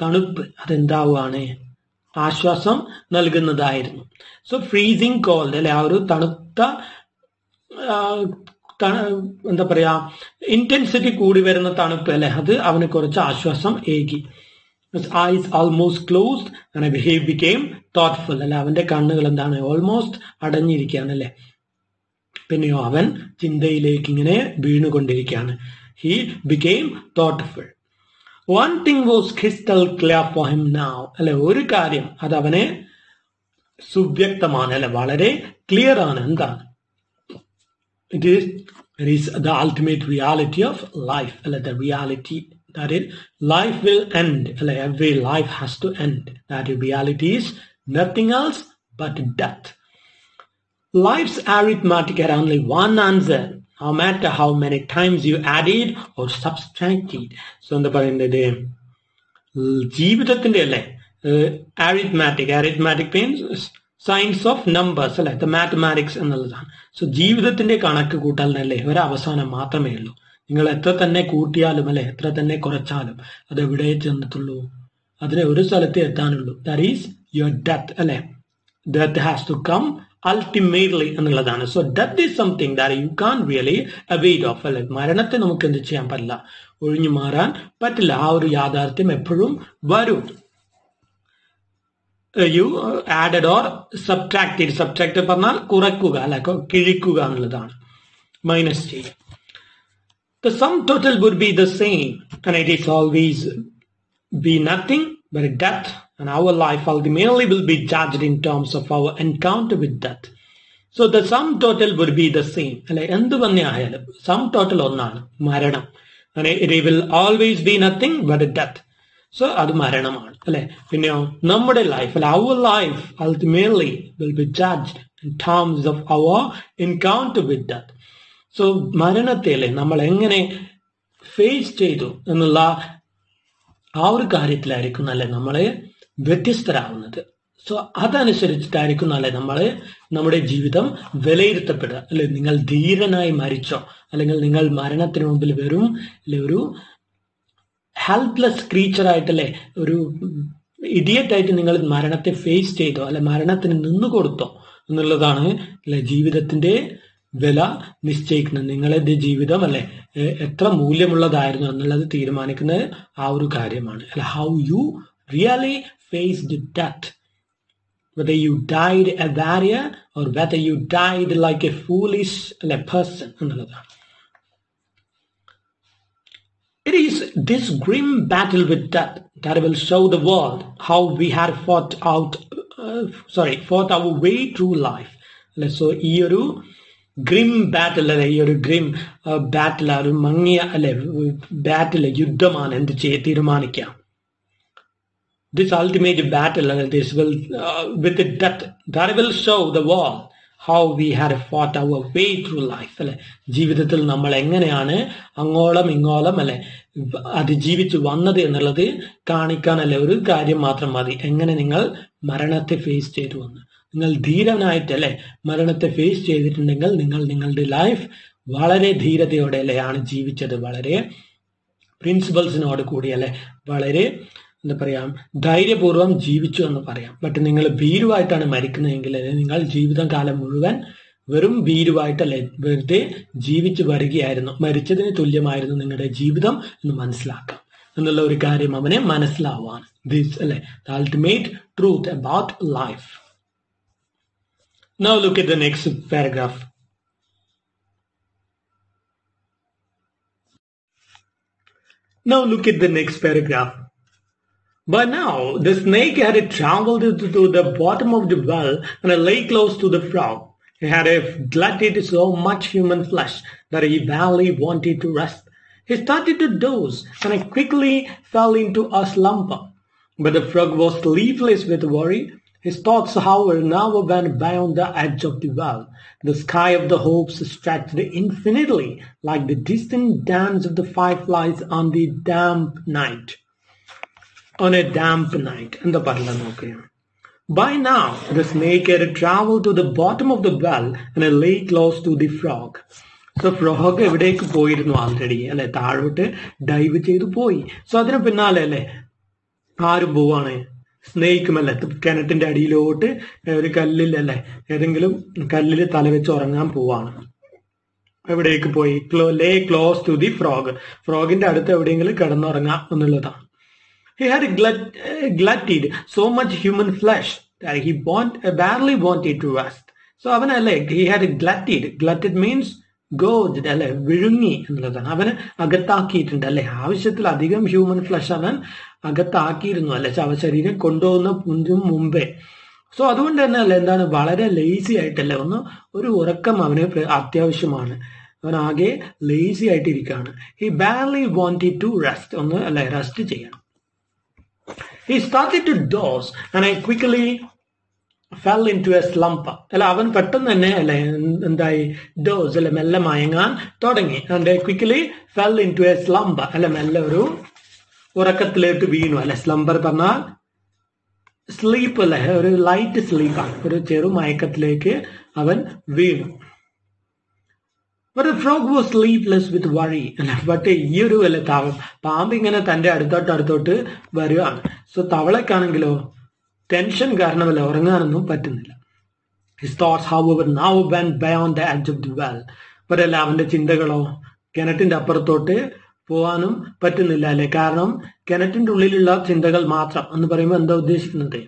തണുപ്പ് അതെന്താവുകയാണ്? ആശ്വാസം നൽകുന്നതായിരുന്നു. സോ ഫ്രീസിങ് കോൾഡ് അല്ലെ ആ ഒരു തണുത്ത എന്താ പറയാ ഇന്റൻസിറ്റി കൂടി വരുന്ന തണുപ്പ് അല്ലെ? അത് അവന് കുറച്ച് ആശ്വാസം ഏകി. ഐസ് ഓൾമോസ്റ്റ് ക്ലോസ്ഡ് അങ്ങനെ ഹി ബിക്കെയിം തോട്ട്ഫുൾ അല്ല അവന്റെ കണ്ണുകൾ എന്താണ്? ഓൾമോസ്റ്റ് അടഞ്ഞിരിക്കുകയാണ് അല്ലെ? പിന്നെയോ അവൻ ചിന്തയിലേക്ക് ഇങ്ങനെ വീണുകൊണ്ടിരിക്കുകയാണ്. He became thoughtful one thing was crystal clear for him now. അല്ലെ ഒരു കാര്യം അത് അവനെ സുവ്യക്തമാണ്. അല്ലെ വളരെ ക്ലിയർ ആണ്. എന്താണ്? It is it is the ultimate reality of life. അല്ലെ the reality that is life will end Like every life has to end that reality is nothing else but death life's arithmetic had only one answer no matter how many times you added or subtracted so എന്താ പറയുന്നത് ജീവിതത്തിന്റെ അല്ലേ arithmetic arithmetic means science of numbers അല്ലെ മാത്തമാറ്റിക്സ് എന്നുള്ളതാണ് സോ ജീവിതത്തിന്റെ കണക്ക് കൂട്ടാലിനല്ലേ ഒരു അവസാനം മാത്രമേ ഉള്ളൂ നിങ്ങൾ എത്ര തന്നെ കൂട്ടിയാലും അല്ലെ എത്ര തന്നെ കുറച്ചാലും അത് എവിടെ ചെന്നിട്ടുള്ളൂ? അതിനെ ഒരു സ്ഥലത്ത് എത്താനുള്ളൂ. ദാറ്റ് ഈസ് യുവർ ഡെത്ത് അല്ലെ? Death has to come ultimately എന്നുള്ളതാണ്. So death is something that you can really avoid of അല്ലെ? മരണത്തെ നമുക്ക് എന്ത് ചെയ്യാൻ പറ്റില്ല? ഒഴിഞ്ഞു മാറാൻ പറ്റില്ല. ആ ഒരു യാഥാർത്ഥ്യം എപ്പോഴും വരും. You added or subtracted subtract പറഞ്ഞാൽ കുറയ്ക്കുക അല്ലെ? കിഴിക്കുക എന്നുള്ളതാണ്. മൈനസ് ചെയ്യുക. The sum total would be the same, and it is always be nothing but death, and our life ultimately will be judged in terms of our encounter with death. So the sum total would be the same. അല്ലെ എന്ത് തന്നെ ആയാലും സം ടോട്ടൽ ഒന്നാണ് മരണം it will always be nothing but death so അത് മരണമാണ് അല്ലെ പിന്നെയോ നമ്മുടെ ലൈഫ് അല്ലെ our life ultimately will be judged in terms of our encounter with death so മരണത്തെ നമ്മൾ എങ്ങനെ ഫേസ് ചെയ്തു എന്നുള്ള ആ ഒരു കാര്യത്തിലായിരിക്കും അല്ലെ നമ്മളെ വ്യത്യസ്തരാകുന്നത് സോ അതനുസരിച്ചിട്ടായിരിക്കും അല്ലെ നമ്മൾ നമ്മുടെ ജീവിതം വിലയിരുത്തപ്പെടുക. അല്ലെ? നിങ്ങൾ ധീരനായി മരിച്ചോ? അല്ലെങ്കിൽ നിങ്ങൾ മരണത്തിന് മുമ്പിൽ വരും അല്ലെ ഒരു ഹെൽപ്ലെസ് ക്രീച്ചർ ആയിട്ടല്ലേ ഒരു ഇഡിയറ്റ് ആയിട്ട് നിങ്ങൾ മരണത്തെ ഫേസ് ചെയ്തോ? അല്ലെ മരണത്തിന് നിന്നു കൊടുത്തോ എന്നുള്ളതാണ് അല്ലെ ജീവിതത്തിന്റെ വില നിശ്ചയിക്കുന്നത് നിങ്ങളുടെ ജീവിതം അല്ലെ എത്ര മൂല്യമുള്ളതായിരുന്നു എന്നുള്ളത് തീരുമാനിക്കുന്നത് ആ ഒരു കാര്യമാണ് അല്ല how you really faced death whether you died a warrior or whether you died like a foolish അല്ലെ person എന്നുള്ളതാണ് It is this grim battle with death that will show the world how we had fought out, uh, sorry, fought our way through life. So ഈ ഒരു ഗ്രിം ബാറ്റിൽ അല്ലെ? ഈ ഒരു ഗ്രിം ബാറ്റിൽ ആ ഒരു മങ്ങിയ അല്ലെ ബാറ്റിൽ യുദ്ധമാണ് എന്ത് ചെയ്യ തീരുമാനിക്കാം this ultimate battle this will with death that will show the world how we had fought our way through life അല്ലെ? ജീവിതത്തിൽ നമ്മൾ എങ്ങനെയാണ് അങ്ങോളം ഇങ്ങോളം അല്ലെ അതിജീവിച്ചു വന്നത് എന്നുള്ളത് കാണിക്കാനല്ലേ ഒരു കാര്യം മാത്രം മതി. എങ്ങനെ നിങ്ങൾ മരണത്തെ ഫേസ് ചെയ്തു വന്ന്. നിങ്ങൾ ധീരനായിട്ടല്ലേ മരണത്തെ ഫേസ് ചെയ്തിട്ടുണ്ടെങ്കിൽ നിങ്ങൾ നിങ്ങളുടെ ലൈഫ് വളരെ ധീരതയോടെ അല്ലേ ആണ് ജീവിച്ചത്. വളരെ പ്രിൻസിപ്പൽസിനോട് കൂടി അല്ലെ വളരെ എന്താ പറയാ ധൈര്യപൂർവം ജീവിച്ചു എന്ന് പറയാം. ബട്ട് നിങ്ങൾ ഭീരുവായിട്ടാണ് മരിക്കുന്നതെങ്കിൽ നിങ്ങൾ ജീവിതം കാലം മുഴുവൻ വെറും ഭീരുവായിട്ടല്ലേ വെറുതെ ജീവിച്ചു വരികയായിരുന്നു. മരിച്ചതിന് തുല്യമായിരുന്നു നിങ്ങളുടെ ജീവിതം എന്ന് മനസ്സിലാക്കാം. എന്നുള്ള ഒരു കാര്യം അവനെ മനസ്സിലാവാൻ. ദിസ് അല്ലെ ultimate truth about life Now look at the next paragraph. Now look at the next paragraph. By now, the snake had traveled to, the bottom of the well and lay close to the frog. He had glutted so much human flesh that he barely wanted to rest. He started to doze and quickly fell into a slumber. But the frog was sleepless with worry. His thoughts, however, now went beyond the edge of the well. The sky of the hopes stretched infinitely like the distant dance of the fireflies on the damp night. On a damp night. എന്താ പറഞ്ഞ നോക്കുകയാണ് By now, the snake had traveled to the bottom of the well and lay close to the frog. So frog എവിടേക്ക് പോയിരുന്നു ആൾറെഡി അല്ലെ താഴോട്ട് ഡൈവ് ചെയ്തു പോയി സോ അതിന് പിന്നാലെ അല്ലെ ആരും പോവാണ് സ്നേഹിക്കും അല്ലെ കിണറ്റിന്റെ അടിയിലോട്ട് ഒരു കല്ലിൽ അല്ലെ ഏതെങ്കിലും കല്ലിൽ തല വെച്ച് ഉറങ്ങാൻ പോവാണ്. എവിടേക്ക് പോയി? Lay close to the frog. ഫ്രോഗിന്റെ അടുത്ത് എവിടെയെങ്കിലും കിടന്നുറങ്ങാം എന്നുള്ളതാണ്. He had glut, so much human much he flesh barely he to vast. So അവനല്ലേ he had glutted. Glutted means gorged അല്ലെ വിഴുങ്ങി എന്നുള്ളതാണ്. അവന് അകത്താക്കിയിട്ടുണ്ട് അല്ലെ. ആവശ്യത്തിലധികം ഹ്യൂമൻ ഫ്ലഷ് അവൻ അകത്താക്കിയിരുന്നു അല്ലെ. ശവശരീരം കൊണ്ടുപോകുന്ന മുമ്പേ. സോ അതുകൊണ്ട് തന്നെ അല്ല എന്താണ് വളരെ ലേസി ആയിട്ടല്ലേ ഒന്ന് ഒരു ഉറക്കം അവന് അത്യാവശ്യമാണ്. അവൻ ആകെ lazy ആയിട്ടിരിക്കുകയാണ്. He barely wanted to rest ഒന്ന് അല്ലെ റെസ്റ്റ് ചെയ്യണം. He started to doze and I quickly fell into a slump അല്ല അവൻ പെട്ടെന്ന് തന്നെ അല്ലെ എന്ത് എന്തായി? ഡോസ് അല്ലെ മെല്ലെ മയങ്ങാൻ തുടങ്ങി. And quickly fell into a slump അല്ലെ മെല്ലെ ഒരു ഉറക്കത്തിലേക്ക് വീണു. അല്ലെ സ്ലംബർ പറഞ്ഞാൽ സ്ലീപ്പ് അല്ലെ ഒരു ലൈറ്റ് സ്ലീപ്പാണ് ഒരു ചെറു മയക്കത്തിലേക്ക് അവൻ വീണു. The frog was sleepless with worry. അല്ല ബട്ട് ഈ ഒരു അല്ലെ പാമ്പ് ഇങ്ങനെ തന്റെ അടുത്തോട്ട് അടുത്തോട്ട് വരുവാണ്. സോ തവളക്കാണെങ്കിലോ ടെൻഷൻ കാരണമല്ല ഉറങ്ങാനൊന്നും പറ്റുന്നില്ല. His thoughts however now ban by on the edge of the well അല്ല അവന്റെ ചിന്തകളോ കിണറ്റിന്റെ അപ്പുറത്തോട്ട് പോകാനും പറ്റുന്നില്ല അല്ലെ? കാരണം കിണറ്റിന്റെ ഉള്ളിലുള്ള ചിന്തകൾ മാത്രം എന്ന് പറയുമ്പോൾ എന്താ ഉദ്ദേശിക്കുന്നത്?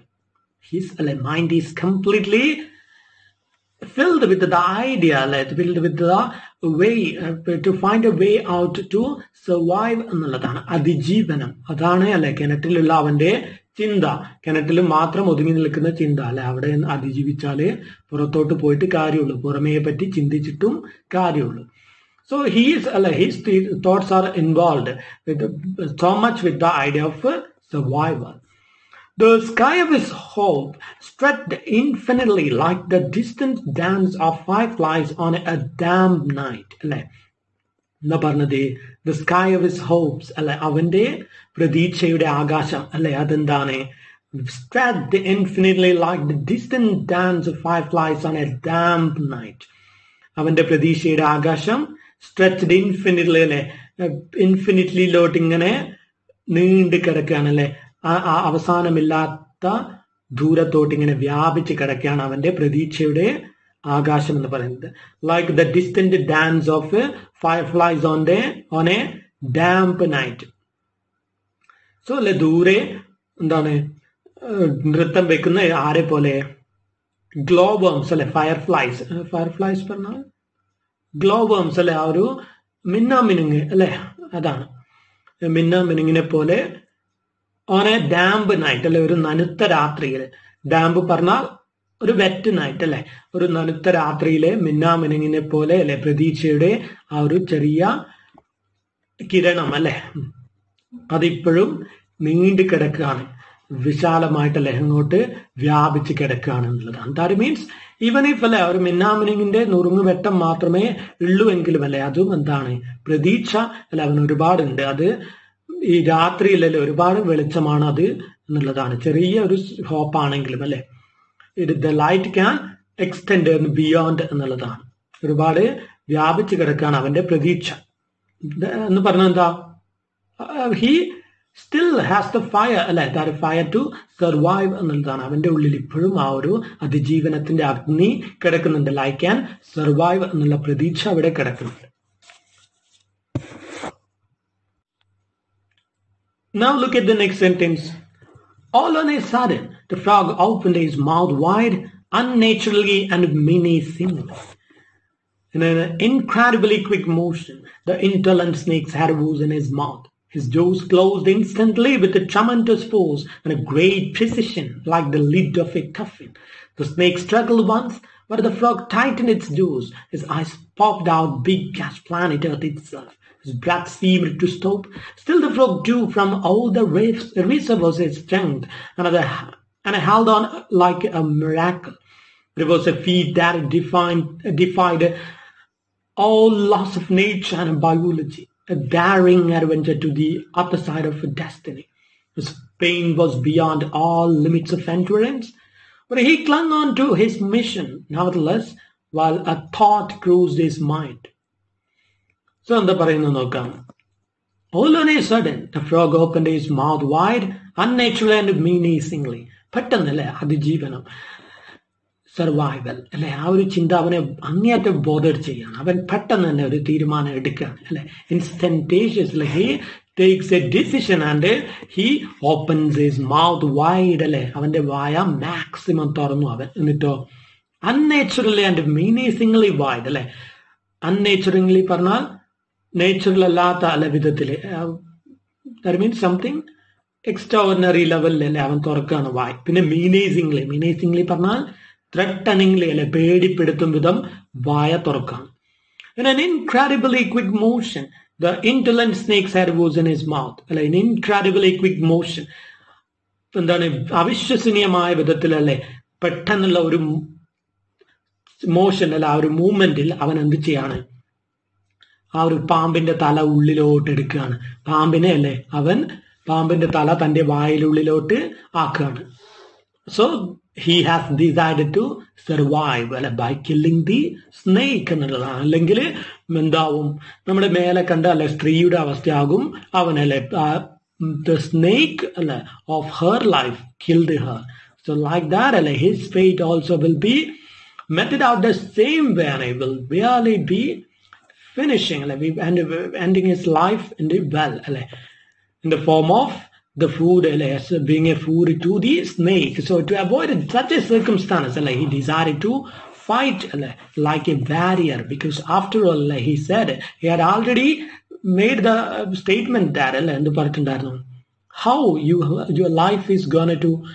ഹിസ് അല്ലെ mind is completely with the idea, like filled with the way uh, to find a way out to survive എന്നുള്ളതാണ്. അതിജീവനം. അതാണ് അല്ലെ കിണറ്റിലുള്ള അവന്റെ ചിന്ത. കിണറ്റിൽ മാത്രം ഒതുങ്ങി നിൽക്കുന്ന ചിന്ത. അല്ലെ? അവിടെ അതിജീവിച്ചാലേ പുറത്തോട്ട് പോയിട്ട് കാര്യമുള്ളൂ. പുറമേയെ പറ്റി ചിന്തിച്ചിട്ടും കാര്യമുള്ളൂ. സോ ഹീസ് അല്ല he's thoughts are involve with so much with the idea of survival the sky of is hope stretch infinitely like the distance dance of five flies on a dam night അല്ലേ? എന്താ പറഞ്ഞത് the sky of his hopes അല്ലെ അവന്റെ പ്രതീക്ഷയുടെ ആകാശം അല്ലെ അതെന്താണ്? Like distant dance of on a damp night അവന്റെ പ്രതീക്ഷയുടെ ആകാശം സ്ട്രെച്ച്ഡ് ഇൻഫിനിറ്റ്ലി അല്ലെ ഇൻഫിനിറ്റ്ലിയിലോട്ട് ഇങ്ങനെ നീണ്ടു കിടക്കുകയാണ് അല്ലെ അവസാനമില്ലാത്ത ദൂരത്തോട്ട് ഇങ്ങനെ വ്യാപിച്ച് കിടക്കുകയാണ് അവന്റെ പ്രതീക്ഷയുടെ ആകാശം എന്ന് പറയുന്നത്. Like the distant dance of fireflies on the on a damp night so അല്ലെ ദൂരെ എന്താണ് നൃത്തം വെക്കുന്ന ആരെ പോലെ ഗ്ലോബംസ് അല്ലെ ഫയർഫ്ലൈസ് ഫയർഫ്ലൈസ് പറഞ്ഞാൽ ഗ്ലോബംസ് അല്ലെ ആ ഒരു മിന്നാമിനുങ്ങ് അല്ലെ അതാണ്. മിന്നാമിനുങ്ങിനെ പോലെ ഓൺ എ ഡാംപ് നൈറ്റ് അല്ലെ ഒരു നനുത്ത രാത്രിയിൽ. ഡാംപ് പറഞ്ഞാൽ ഒരു വെറ്റ് നൈറ്റ് അല്ലെ? ഒരു നനുത്ത രാത്രിയിലെ മിന്നാമിനുങ്ങിനെ പോലെ അല്ലെ? പ്രതീക്ഷയുടെ ആ ഒരു ചെറിയ കിരണം അല്ലെ? അതിപ്പോഴും നീണ്ടു കിടക്കുകയാണ്. വിശാലമായിട്ടല്ലേ അങ്ങോട്ട് വ്യാപിച്ച് കിടക്കുകയാണ് എന്നുള്ളതാണ് ദാറ്റ് മീൻസ് ഈവൻ ഇഫ് അല്ലെ? ഒരു മിന്നാമിനിങ്ങിന്റെ നുറുങ്ങുവെട്ടം മാത്രമേ ഉള്ളൂ എങ്കിലും അല്ലെ? അതും എന്താണ്? പ്രതീക്ഷ അല്ലെ? അവന് ഒരുപാടുണ്ട്. അത് ഈ രാത്രിയിലല്ലേ ഒരുപാട് വെളിച്ചമാണ് അത് എന്നുള്ളതാണ്. ചെറിയ ഒരു ഹോപ്പാണെങ്കിലും അല്ലെ? The light can extend beyond എന്നുള്ളതാണ്. ഒരുപാട് വ്യാപിച്ചു കിടക്കുകയാണ് അവന്റെ പ്രതീക്ഷ. എന്ന് പറഞ്ഞാൽ എന്താ? He still has the fire അല്ലെ? ദാറ്റ് ഫയർ ടു സർവൈവ് എന്നുള്ളതാണ്. അവന്റെ ഉള്ളിൽ ഇപ്പോഴും ആ ഒരു അതിജീവനത്തിന്റെ അഗ്നി കിടക്കുന്നുണ്ട്. ലൈക്ക് ക്യാൻ സർവൈവ് എന്നുള്ള പ്രതീക്ഷ അവിടെ കിടക്കുന്നുണ്ട്. Now look at the next sentence. All on a sudden, the frog opened his mouth wide, unnaturally and menacingly. In an incredibly quick motion, the indolent snake's head was in his mouth. His jaws closed instantly with a tremendous force and a great precision, like the lid of a coffin. The snake struggled once, but the frog tightened its jaws. His eyes popped out big as planet Earth itself. His breath seemed to stop. Still the frog drew from all the reserves reservoirs its strength and, the, and held on like a miracle. It was a feat that defined, defied all laws of nature and biology, a daring adventure to the other side of destiny. His pain was beyond all limits of endurance, but he clung on to his mission, nevertheless, while a thought crossed his mind. So എന്താ പറയുന്നത് നോക്കാം All on a sudden, the frog opened his mouth wide, unnaturally and menacingly. പെട്ടെന്നല്ലേ അതിജീവനം സർവൈവൽ അല്ലെ? ആ ഒരു ചിന്ത അവനെ അങ്ങേയറ്റം ബോധർ ചെയ്യാണ്. അവൻ പെട്ടെന്ന് തന്നെ ഒരു തീരുമാനം എടുക്കുകയാണ് അല്ലെ? Instantaneously he takes a decision and he opens his mouth wide അല്ലെ? അവന്റെ വായ മാക്സിമം തുറന്നു അവൻ. എന്നിട്ടോ? അൺനേച്ചുറലി ആൻഡ് മീനേസിംഗ്ലി വൈഡ് അല്ലെ? അൺനേച്ചുറലി പറഞ്ഞാൽ നേച്ചുറൽ അല്ലാത്ത അല്ല വിധത്തിൽ. There means something extraordinary ലെവലിലല്ലേ അവൻ തുറക്കുകയാണ് വായ്. പിന്നെ മീനേസിംഗ്ലി. മീനേസിംഗ്ലി പറഞ്ഞാൽ ത്രട്ടണിംഗ്ലി അല്ലെ പേടിപ്പെടുത്തും വിധം വായ തുറക്കാണ് In an incredibly quick motion, the indolent snake's head was in his. അല്ലെ? In incredibly quick motion. എന്താണ്? അവിശ്വസനീയമായ വിധത്തിലല്ലേ പെട്ടെന്നുള്ള ഒരു മോഷൻ അല്ല ആ ഒരു മൂവ്മെന്റിൽ അവൻ എന്ത് ചെയ്യാണ്? ആ ഒരു പാമ്പിന്റെ തല ഉള്ളിലോട്ട് എടുക്കുകയാണ്. പാമ്പിനെ അല്ലേ? അവൻ പാമ്പിന്റെ തല തന്റെ വായിലുള്ളിലോട്ട് ആക്കുകയാണ്. So he has decide to survive അല്ലെ ബൈ കില്ലിംഗ് ദി സ്നേക്ക് എന്നുള്ളതാണ്. അല്ലെങ്കിൽ എന്താവും? നമ്മുടെ മേലെ കണ്ട അല്ലെ സ്ത്രീയുടെ അവസ്ഥയാകും. അവനല്ലേ ദ സ്നേക്ക് അല്ലെ of her life killed her so like that അല്ലെ his fate also will be meted out the same where I will really be finishing like, ending his life in the well like, in the form of the food as being a food to the snake. So to avoid such a circumstance, he decided to fight like a warrior because after all, he said he had already made the statement that and the how you your life is going to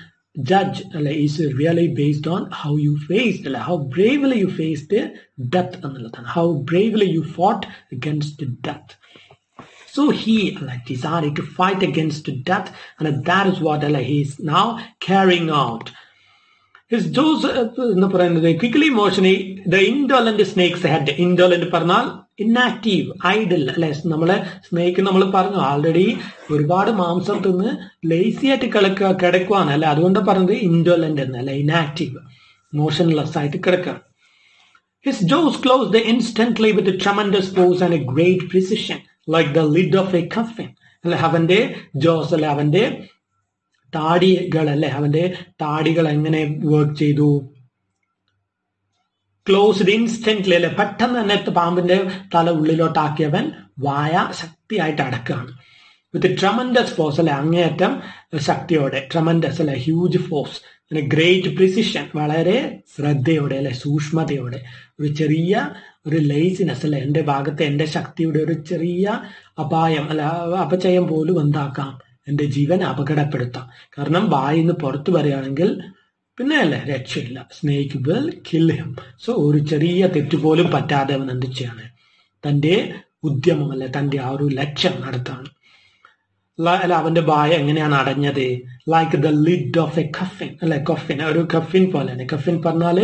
judge is really based on how you faced, how bravely you faced death, and how bravely you fought against death. So he like, decided to fight against death and that is what like, he is now carrying out. His jaws എന്ന് പറയുന്നത് quickly motion the indolent snake's head indolent പറഞ്ഞാൽ ഇന്നാക്റ്റീവ് ഐഡൽ അല്ലെ? നമ്മളെ സ്നേക്ക് നമ്മൾ പറഞ്ഞു ആൾറെഡി ഒരുപാട് മാംസം തിന്ന് ലേസി ആയിട്ട് കിടക്കുക കിടക്കുവാണ്. അല്ലെ? അതുകൊണ്ട് പറഞ്ഞത് ഇൻഡോലന്റ് എന്ന് അല്ലെ? ഇനാക്റ്റീവ് മോഷൻലെസ് ആയിട്ട് കിടക്കുക his jaws close the instantly with tremendous force and a great precision, like the lid of a coffin അല്ലെ? അവന്റെ ജോസ് അല്ലെ? അവന്റെ താടികൾ അല്ലെ അവന്റെ താടികൾ എങ്ങനെ വർക്ക് ചെയ്തു? ക്ലോസ്ഡ് ഇൻസ്റ്റന്റ്ലി അല്ലെ? പെട്ടെന്ന് തന്നെ പാമ്പിന്റെ തല ഉള്ളിലോട്ടാക്കിയവൻ വായ ശക്തിയായിട്ട് അടക്കുകയാണ്. വിത്ത് ട്രമൻഡസ് ഫോഴ്സ് അല്ലെ? അങ്ങേയറ്റം ശക്തിയോടെ. ട്രമൻഡസ് അല്ലെ? ഹ്യൂജ് ഫോഴ്സ് ഗ്രേറ്റ് പ്രിസിഷൻ വളരെ ശ്രദ്ധയോടെ അല്ലെ? സൂക്ഷ്മതയോടെ. ഒരു ചെറിയ ഒരു ലേസിനെസ് അല്ലെ? എന്റെ ഭാഗത്തെ എന്റെ ശക്തിയുടെ ഒരു ചെറിയ അപായം അല്ല അപചയം പോലും എന്താക്കാം എന്റെ ജീവൻ അപകടപ്പെടുത്താം. കാരണം വായിന്ന് പുറത്തു വരികയാണെങ്കിൽ പിന്നെ അല്ലേ രക്ഷയില്ല. Snake will kill him so ഒരു ചെറിയ തെറ്റുപോലും പറ്റാതെ അവൻ എന്ത് ചെയ്യാണ്? തന്റെ ഉദ്യമം അല്ലെ തന്റെ ആ ഒരു ലക്ഷ്യം നടത്താണ്. അല്ല അവന്റെ ബായ എങ്ങനെയാണ് അടഞ്ഞത്? Like the lid of a coffin അല്ലെ കഫിൻ ഒരു കഫിൻ പോലെ കഫിൻ പറഞ്ഞാൽ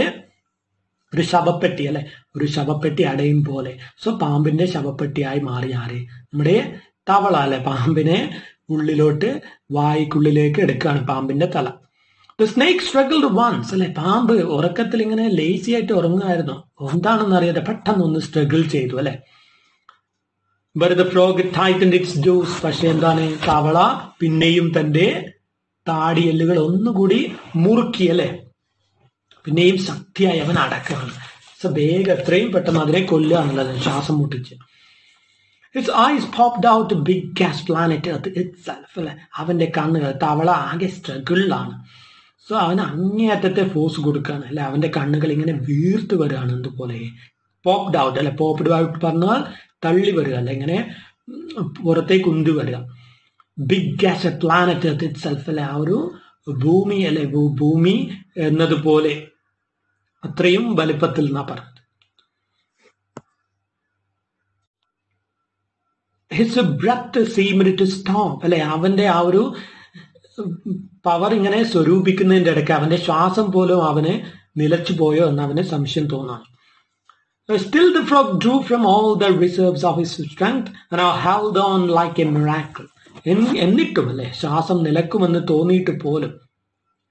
ഒരു ശവപ്പെട്ടി അല്ലെ ഒരു ശവപ്പെട്ടി അടയും പോലെ. സോ പാമ്പിന്റെ ശവപ്പെട്ടിയായി മാറി ആര്? നമ്മുടെ തവള അല്ലെ? പാമ്പിനെ ഉള്ളിലോട്ട് വായിക്കുള്ളിലേക്ക് എടുക്കുകയാണ് പാമ്പിന്റെ തല. ദ സ്നേക്ക് സ്ട്രഗിൾഡ് വൺസ് അല്ലെ? പാമ്പ് ഉറക്കത്തിൽ ഇങ്ങനെ ലേസി ആയിട്ട് ഉറങ്ങുമായിരുന്നു. എന്താണെന്ന് അറിയാതെ പെട്ടെന്ന് ഒന്ന് സ്ട്രഗിൾ ചെയ്തു അല്ലെ? But frog tightened its jaws പക്ഷെ എന്താണ്? തവള പിന്നെയും തന്റെ താടിയെല്ലുകൾ ഒന്നുകൂടി മുറുക്കി അല്ലെ? പിന്നെയും ശക്തിയായി അവൻ അടക്കുകയാണ്. സോ വേഗം എത്രയും പെട്ടെന്ന് അതിനെ കൊല്ലുക എന്നുള്ളത് ശ്വാസം മുട്ടിച്ച് its eyes popped out big gas planet അത് ഇറ്റ്സെൽഫ് അല്ലെ അവന്റെ കണ്ണുകൾ തവള ആകെ സ്ട്രഗിളിലാണ് സോ അവന് അങ്ങേയറ്റത്തെ ഫോഴ്സ് കൊടുക്കുകയാണ് അല്ലെ അവന്റെ കണ്ണുകൾ ഇങ്ങനെ വീർത്ത് വരികയാണ് എന്തുപോലെ. പോപ്ഡ് ഔട്ട് അല്ലെ പോപ്ഡ് ഔട്ട് പറഞ്ഞാൽ തള്ളി വരിക അല്ലെ ഇങ്ങനെ പുറത്തേക്ക് ഉന്തി വരിക. Big gas planet itself അല്ലെ ആ ഒരു ഭൂമി അല്ലെ ഭൂമി എന്നതുപോലെ. അത്രയും വലിപ്പത്തിൽ എന്നാ പറഞ്ഞത്. His breath seemed to stop അല്ലെ? അവന്റെ ആ ഒരു പവർ ഇങ്ങനെ സ്വരൂപിക്കുന്നതിന്റെ ഇടയ്ക്ക് അവന്റെ ശ്വാസം പോലും അവന് നിലച്ചു പോയോ എന്ന് അവന് സംശയം തോന്നാണ് still the frog drew from all the reserves of his strength and held like a miracle. എന്നിട്ടും അല്ലെ? ശ്വാസം നിലക്കുമെന്ന് തോന്നിയിട്ട് പോലും.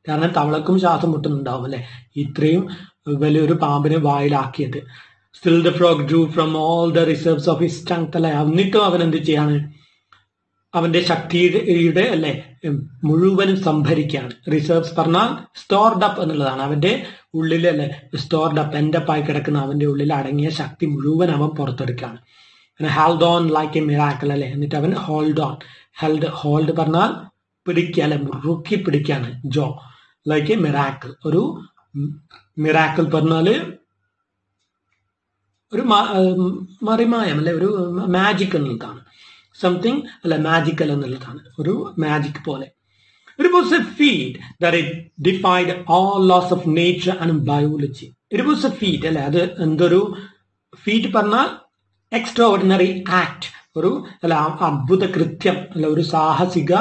കാരണം തവളക്കും ശ്വാസം മുട്ടുന്നുണ്ടാവും അല്ലെ? ഇത്രയും വലിയൊരു പാമ്പിനെ വായിലാക്കിയത്. Still the frog drew from all the reserves of his tongue അല്ലെ എന്നിട്ടും അവൻ എന്ത് ചെയ്യാണ്? അവന്റെ ശക്തിയുടെ അല്ലെ മുഴുവനും സംഭരിക്കുകയാണ്. റിസർവ്സ് പറഞ്ഞാൽ സ്റ്റോർഡ് അപ്പ് എന്നുള്ളതാണ്. അവന്റെ ഉള്ളിൽ അല്ലെ സ്റ്റോർഡ് അപ്പ് എന്റെ അപ്പായി കിടക്കുന്ന അവന്റെ ഉള്ളിൽ അടങ്ങിയ ശക്തി മുഴുവൻ അവൻ പുറത്തെടുക്കുകയാണ്. Held on like a miracle അല്ലെ? എന്നിട്ട് അവൻ ഹോൾഡ് ഓൺ ഹെൽഡ് ഹോൾഡ് പറഞ്ഞാൽ പിടിക്കുക അല്ലെ മുറുക്കി പിടിക്കുകയാണ്. ജോ ലൈക്ക് എ മിറാക്കിൾ ഒരു മിറാക്കിൾ പറഞ്ഞാൽ ഒരു മറിമായം അല്ലെ ഒരു മാജിക് എന്നുള്ളതാണ്. സംതിങ് അല്ല മാജിക്കൽ എന്നുള്ളതാണ്. ഒരു മാജിക് പോലെ. It was a feat that it defied all laws of nature and biology. It was a feat അല്ലെ അത് എന്തൊരു ഫീറ്റ് പറഞ്ഞാൽ എക്സ്ട്രാ ഓർഡിനറി ആക്ട് ഒരു അല്ല അത്ഭുത കൃത്യം അല്ല ഒരു സാഹസിക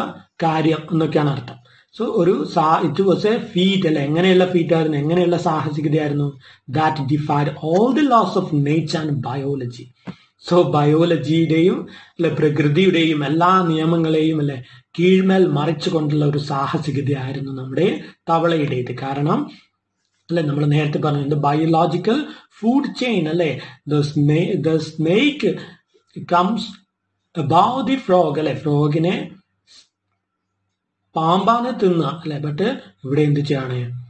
കാര്യം എന്നൊക്കെയാണ് അർത്ഥം. സോ ഒരു ഇറ്റ് വാസ് എ ഫീറ്റ് അല്ലെ? എങ്ങനെയുള്ള ഫീറ്റ് ആയിരുന്നു? എങ്ങനെയുള്ള സാഹസികതയായിരുന്നു? That defied all the laws of nature and biology so ബയോളജിയുടെയും അല്ലെ പ്രകൃതിയുടെയും എല്ലാ നിയമങ്ങളെയും അല്ലെ കീഴ്മേൽ മറിച്ചുകൊണ്ടുള്ള ഒരു സാഹസികതയായിരുന്നു നമ്മുടെ തവളയുടേത്. കാരണം അല്ലെ നമ്മൾ നേരത്തെ പറഞ്ഞു ദ ബയോളജിക്കൽ ഫുഡ് ചെയിൻ അല്ലെ the snake comes above the frog അല്ലെ ഫ്രോഗിനെ പാമ്പാനെ തിന്ന അല്ലെ? ബട്ട് ഇവിടെ എന്ത് ചെയ്യാണ്?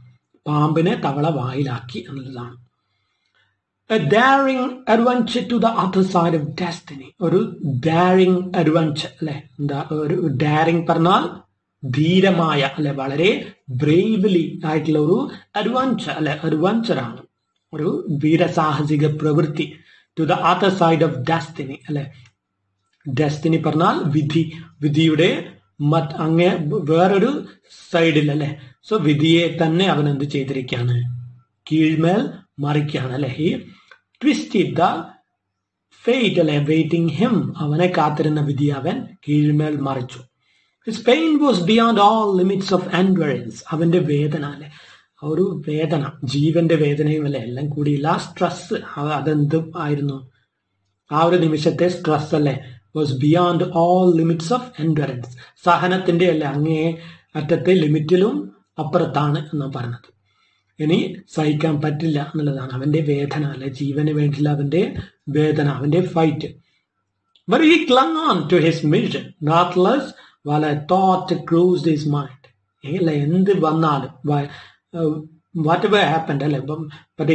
പാമ്പിനെ തവള വായിലാക്കി എന്നുള്ളതാണ് a to the other side of destiny ഒരു daring അഡ്വഞ്ച് അല്ലെ? എന്താ? ഒരു daring പറഞ്ഞാൽ ധീരമായ അല്ലെ? വളരെ ബ്രേവ്ലി ആയിട്ടുള്ള ഒരു അഡ്വഞ്ചർ അല്ലെ? അഡ്വഞ്ചർ ആണ്. ഒരു വീരസാഹസിക പ്രവൃത്തി. To the other side of destiny അല്ലെ? ഡെസ്റ്റിനി പറഞ്ഞാൽ വിധി. വിധിയുടെ മറ്റ് അങ്ങേ വേറൊരു സൈഡിൽ അല്ലെ സോ വിധിയെ തന്നെ അവൻ എന്ത് ചെയ്തിരിക്കുകയാണ്? കീഴ്മേൽ മറിക്കുകയാണ് അല്ലെ? ഹി ട്വിസ്റ്റ് ദ ഫെയ്റ്റ് അല്ലെ? വെയിറ്റിംഗ് ഹിം അവനെ കാത്തിരുന്ന വിധി അവൻ കീഴ്മേൽ മറിച്ചു. His pain was beyond all limits of endurance അവന്റെ വേദന അല്ലെ? ആ ഒരു വേദന ജീവന്റെ വേദനയും അല്ലെ? എല്ലാം കൂടിയില്ല സ്ട്രെസ് അതെന്ത് ആയിരുന്നു? ആ ഒരു നിമിഷത്തെ സ്ട്രെസ് അല്ലെ? Was beyond all limits of endurance സഹനത്തിന്റെ അല്ലെ അങ്ങേ അറ്റത്തെ ലിമിറ്റിലും അപ്പുറത്താണ് എന്നാണ് പറഞ്ഞത്. ഇനി സഹിക്കാൻ പറ്റില്ല എന്നുള്ളതാണ്. അവന്റെ വേദന അല്ലെ ജീവന് വേണ്ടിയുള്ള അവന്റെ വേദന അവന്റെ fight But he clung on to his mission, not less while a thought cruised his mind. അല്ല എന്ത് വന്നാലും വാട്ട് എവർ ഹാപ്പൻഡ് അല്ലെ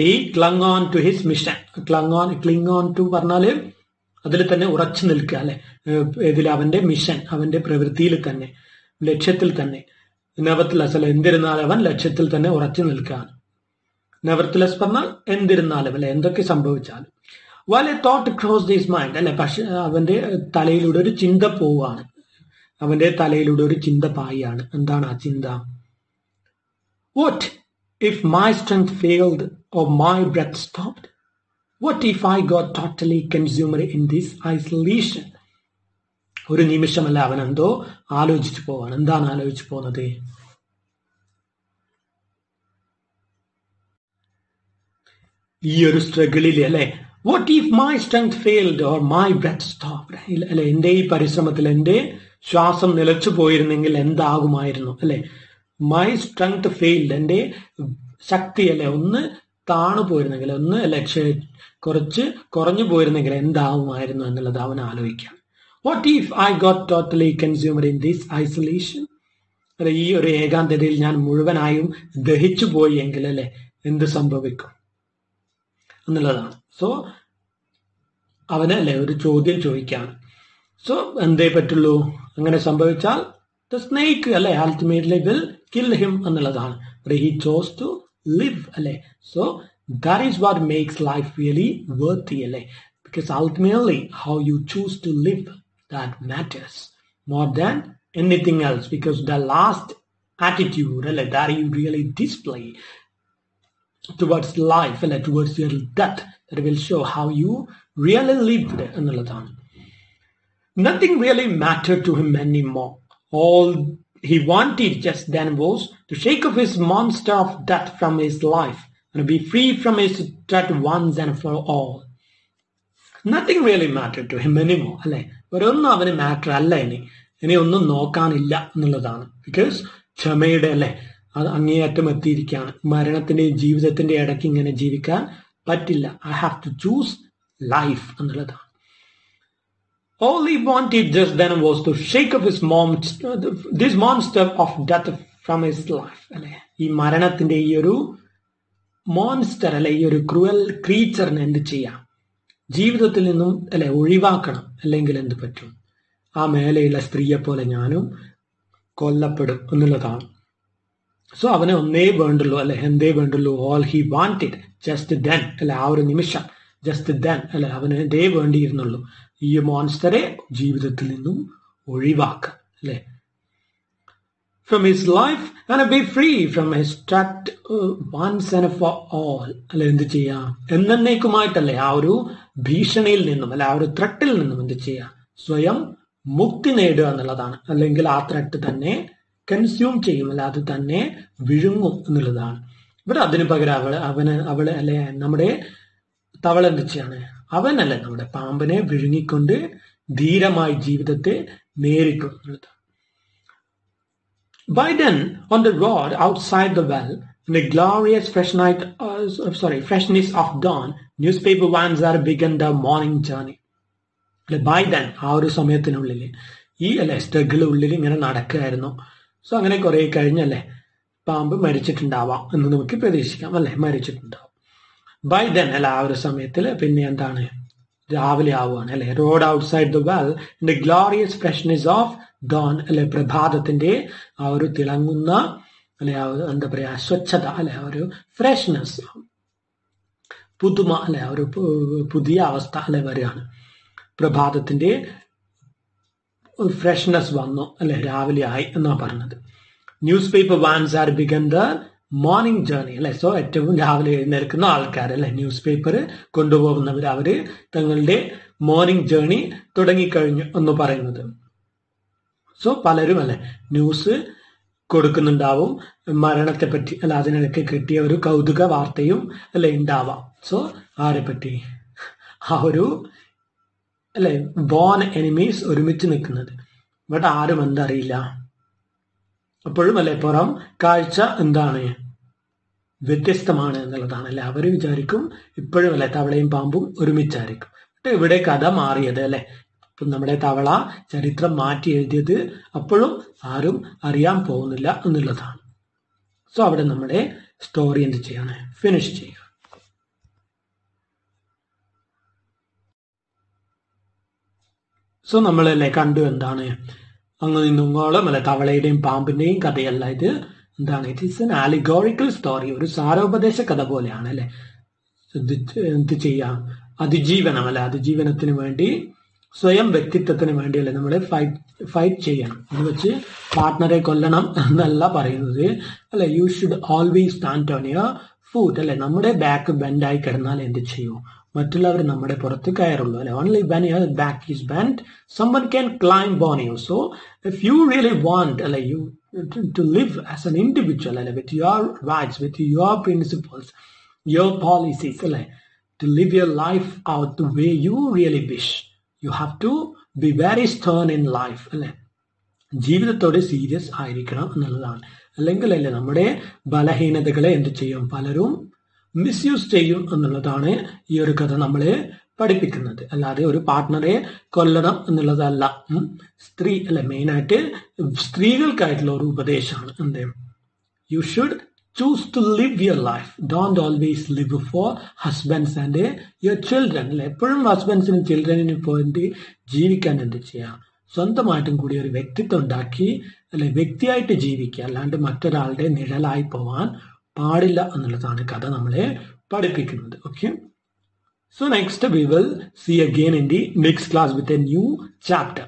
he clung on to his mission clung on cling on to പറഞ്ഞാൽ അതിൽ തന്നെ ഉറച്ചു നിൽക്കുക അല്ലെ? ഇതിൽ അവന്റെ മിഷൻ അവന്റെ പ്രവൃത്തിയിൽ തന്നെ ലക്ഷ്യത്തിൽ തന്നെ. നവത്തിലസ് അല്ലെ എന്തിരുന്നാലും അവൻ ലക്ഷ്യത്തിൽ തന്നെ ഉറച്ചു നിൽക്കുകയാണ്. നവർത്തിലസ് പറഞ്ഞാൽ എന്തിരുന്നാലും അല്ലെ? എന്തൊക്കെ സംഭവിച്ചാലും. വലിയ തോട്ട് ക്രോസ് ദിസ് മൈൻഡ് അല്ലെ? പക്ഷെ അവന്റെ തലയിലൂടെ ഒരു ചിന്ത പോവുകയാണ്. അവന്റെ തലയിലൂടെ ഒരു ചിന്ത പായാണ് എന്താണ് ആ ചിന്ത? What if my strength failed or my breath stopped what if I got totally consumed in this isolation ഒരു നിമിഷമല്ല അവൻ എന്തോ ആലോചിച്ചു പോവാണ്. എന്താണ് ആലോചിച്ചു പോകുന്നത് ഈ ഒരു സ്ട്രഗിളിൽ അല്ലെ? What if my strength failed or my breath stop അല്ലെ? എന്റെ ഈ പരിശ്രമത്തിൽ എന്റെ ശ്വാസം നിലച്ചു പോയിരുന്നെങ്കിൽ എന്താകുമായിരുന്നു? അല്ലെ? മൈ സ്ട്രെങ്ത് ഫെയിൽഡ് എന്റെ ശക്തി അല്ലെ? ഒന്ന് താണു പോയിരുന്നെങ്കിൽ ഒന്ന് ലക്ഷ്യ കുറച്ച് കുറഞ്ഞു പോയിരുന്നെങ്കിൽ എന്താവുമായിരുന്നു എന്നുള്ളത് അവൻ ആലോചിക്കാം. What if I got totally consumed in this isolation അല്ലെ ഈ ഒരു ഏകാന്തതയിൽ ഞാൻ മുഴുവനായും ദഹിച്ചു പോയി എങ്കിൽ അല്ലെ എന്ത് സംഭവിക്കും? എന്നുള്ളതാണ്. സോ അവന് അല്ലെ ഒരു ചോദ്യം ചോദിക്കാണ് സോ എന്തേ പറ്റുള്ളൂ? അങ്ങനെ സംഭവിച്ചാൽ ദ സ്നേക്ക് അല്ലെ അൾട്ടിമേറ്റ്ലി വിൽ കിൽ ഹിം എന്നുള്ളതാണ്. He chose to ലിവ് അല്ലെ so that is what makes life really worthy അല്ലെ because ultimately how you choose to live that matters more than anything else because the last attitude അല്ലെ that you really display towards life and towards your death that will show how you really lived എന്നുള്ളതാണ് nothing really mattered to him anymore all he wanted just then was to shake off his monster of death from his life and be free from his death once and for all nothing really mattered to him anymore അല്ലെ ഒരൊന്നും അവന് മാറ്റർ അല്ല ഇനി ഇനി ഒന്നും നോക്കാനില്ല എന്നുള്ളതാണ് ബിക്കോസ് ക്ഷമയുടെ അല്ലെ അത് അങ്ങേയറ്റം എത്തിയിരിക്കുകയാണ് മരണത്തിന്റെ ജീവിതത്തിന്റെ ഇടയ്ക്ക് ഇങ്ങനെ ജീവിക്കാൻ പറ്റില്ല I have to choose life എന്നുള്ളതാണ് All he wanted just then was to shake off his mom, this monster of death from his life. അല്ലെ? ഈ മരണത്തിന്റെ ഈ ഒരു മോൺസ്റ്റർ അല്ലെ? ഈ ഒരു ക്രൂവൽ ക്രീച്ചറിനെ എന്ത് ചെയ്യാം? ജീവിതത്തിൽ നിന്നും അല്ലെ ഒഴിവാക്കണം. അല്ലെങ്കിൽ എന്ത് പറ്റും? ആ മേലെയുള്ള സ്ത്രീയെ പോലെ ഞാനും കൊല്ലപ്പെടും എന്നുള്ളതാണ്. സോ അവനെ ഒന്നേ വേണ്ടുള്ളൂ അല്ലെ? എന്തേ വേണ്ടുള്ളൂ? All he wanted just then അല്ലെ? ആ ഒരു നിമിഷം. ജസ്റ്റ് ദൻ അല്ലെ അവന് ഡേ വേണ്ടിയിരുന്നുള്ളൂ. ഈ മോൺസ്റ്ററെ ജീവിതത്തിൽ നിന്നും ഒഴിവാക്കുക അല്ലെ? From his life and be free from his threat uh, for all. അല്ലെ എന്ത് ചെയ്യാം? എന്നേക്കുമായിട്ടല്ലേ ആ ഒരു ഭീഷണിയിൽ നിന്നും അല്ലെ ആ ഒരു ത്രട്ടിൽ നിന്നും എന്ത് ചെയ്യാം? സ്വയം മുക്തി നേടുക എന്നുള്ളതാണ്. അല്ലെങ്കിൽ ആ ത്രട്ട് തന്നെ കൺസ്യൂം ചെയ്യും അല്ലെ അത് തന്നെ വിഴുങ്ങും എന്നുള്ളതാണ്. ഇവിടെ അതിന് പകരം അവൾ അവന് അവൾ അല്ലെ നമ്മുടെ തവള എന്ത് ചെയ്യാണ് അവനല്ലേ നമ്മുടെ പാമ്പിനെ വിഴുങ്ങിക്കൊണ്ട് ധീരമായി ജീവിതത്തെ നേരിട്ടു. എന്നുള്ളത് By then, on the road outside the well, in the glorious fresh night, uh, sorry, freshness of dawn, newspaper vans are begun their morning journey. By then ആ ഒരു സമയത്തിനുള്ളിൽ ഈ അല്ലെ സ്ട്രഗിൾ ഉള്ളിൽ ഇങ്ങനെ നടക്കുകയായിരുന്നു. സോ അങ്ങനെ കുറെ കഴിഞ്ഞല്ലേ പാമ്പ് മരിച്ചിട്ടുണ്ടാവാം എന്ന് നമുക്ക് പ്രതീക്ഷിക്കാം. അല്ലെ മരിച്ചിട്ടുണ്ടാവും. ബൈ ദൻ അല്ല ആ ഒരു സമയത്തിൽ പിന്നെ എന്താണ്? രാവിലെ ആവുകയാണ് അല്ലെ? Rode outside the well the glorious freshness of dawn അല്ലെ? പ്രഭാതത്തിന്റെ ആ ഒരു തിളങ്ങുന്ന അല്ലെ? എന്താ പറയാ സ്വച്ഛത അല്ലെ? ഒരു ഫ്രഷ്നെസ് പുതുമ അല്ലെ? ഒരു പുതിയ അവസ്ഥ അല്ലെ വരികയാണ്. പ്രഭാതത്തിന്റെ ഫ്രഷ്നെസ് വന്നു അല്ലെ? രാവിലെ ആയി എന്നാ പറഞ്ഞത്. Newspaper vans are begun the morning journey അല്ലെ? സോ ഏറ്റവും രാവിലെ എഴുന്നേൽക്കുന്ന ആൾക്കാർ അല്ലെ? ന്യൂസ് പേപ്പർ കൊണ്ടുപോകുന്നവർ അവർ തങ്ങളുടെ മോർണിംഗ് ജേർണി തുടങ്ങിക്കഴിഞ്ഞു എന്ന് പറയുന്നത്. സോ പലരും അല്ലെ? ന്യൂസ് കൊടുക്കുന്നുണ്ടാവും. മരണത്തെ പറ്റി അല്ല അതിനിടയ്ക്ക് കിട്ടിയ ഒരു കൗതുക വാർത്തയും അല്ലെ ഉണ്ടാവാം. സോ ആരെ പറ്റി ആ ഒരു അല്ലെ? ബോൺ എനിമീസ് ഒരുമിച്ച് നിൽക്കുന്നത്. ബട്ട് ആരും എന്തറിയില്ല. അപ്പോഴും അല്ലെ പുറം കാഴ്ച എന്താണ്? വ്യത്യസ്തമാണ് എന്നുള്ളതാണ്. അല്ലെ? അവർ വിചാരിക്കും ഇപ്പോഴും അല്ലെ തവളയും പാമ്പും ഒരുമിച്ചായിരിക്കും. എന്നിട്ട് ഇവിടെ കഥ മാറിയത് അല്ലെ? ഇപ്പം നമ്മുടെ തവള ചരിത്രം മാറ്റി എഴുതിയത് അപ്പോഴും ആരും അറിയാൻ പോകുന്നില്ല എന്നുള്ളതാണ്. സോ അവിടെ നമ്മുടെ സ്റ്റോറി എന്ത് ചെയ്യാണ്? ഫിനിഷ് ചെയ്യുക. സോ നമ്മളല്ലേ കണ്ടു എന്താണ്? അങ്ങ് നിന്നുങ്ങോളം അല്ല തവളയുടെയും പാമ്പിന്റെയും കഥയല്ല ഇത്. എന്താണ്? It is an allegorical story ഒരു സാരോപദേശ കഥ പോലെയാണ് അല്ലെ? എന്ത് ചെയ്യാം? അതിജീവനം അല്ലെ അതിജീവനത്തിന് വേണ്ടി സ്വയം വ്യക്തിത്വത്തിന് വേണ്ടിയല്ലേ നമ്മൾ ഫൈറ്റ് ഫൈറ്റ് ചെയ്യണം. എന്ന് വെച്ച് പാർട്ട്ണറെ കൊല്ലണം എന്നല്ല പറയുന്നത്. അല്ലെ you should always stand on your foot അല്ലെ നമ്മുടെ ബാക്ക് ബെൻഡായി കിടന്നാൽ എന്ത് ചെയ്യൂ? മറ്റുള്ളവർ നമ്മുടെ പുറത്ത് കയറുള്ളൂ അല്ലെ? Only when you back is bent someone can climb on you so if you really want അല്ലെ you to live as an individual അല്ലെ with your rights with your principles your policies അല്ലെ? To live your life out the way you really wish you have to be very stern in life അല്ലെ? ജീവിതത്തോടെ സീരിയസ് ആയിരിക്കണം എന്നുള്ളതാണ്. അല്ലെങ്കിൽ അല്ലെ നമ്മുടെ ബലഹീനതകളെ എന്ത് ചെയ്യും? പലരും മിസ്യൂസ് ചെയ്യും എന്നുള്ളതാണ് ഈ ഒരു കഥ നമ്മളെ പഠിപ്പിക്കുന്നത്. അല്ലാതെ ഒരു പാർട്ട്ണറെ കൊല്ലണം എന്നുള്ളതല്ല. സ്ത്രീ അല്ലെ മെയിനായിട്ട് സ്ത്രീകൾക്കായിട്ടുള്ള ഒരു ഉപദേശമാണ്. എന്ത്? You should choose to live your life don't always live for husbands and your children അല്ലെ എപ്പോഴും ഹസ്ബൻഡ്സിനും ചിൽഡ്രനും വേണ്ടി ജീവിക്കാൻ എന്ത് ചെയ്യാം? സ്വന്തമായിട്ടും കൂടി ഒരു വ്യക്തിത്വം ഉണ്ടാക്കി അല്ലെ വ്യക്തിയായിട്ട് ജീവിക്കുക. അല്ലാണ്ട് മറ്റൊരാളുടെ നിഴലായി പോവാൻ പാടില്ല എന്നുള്ളതാണ് കഥ നമ്മളെ പഠിപ്പിക്കുന്നത്. Okay so next we will see again in the next class with a new chapter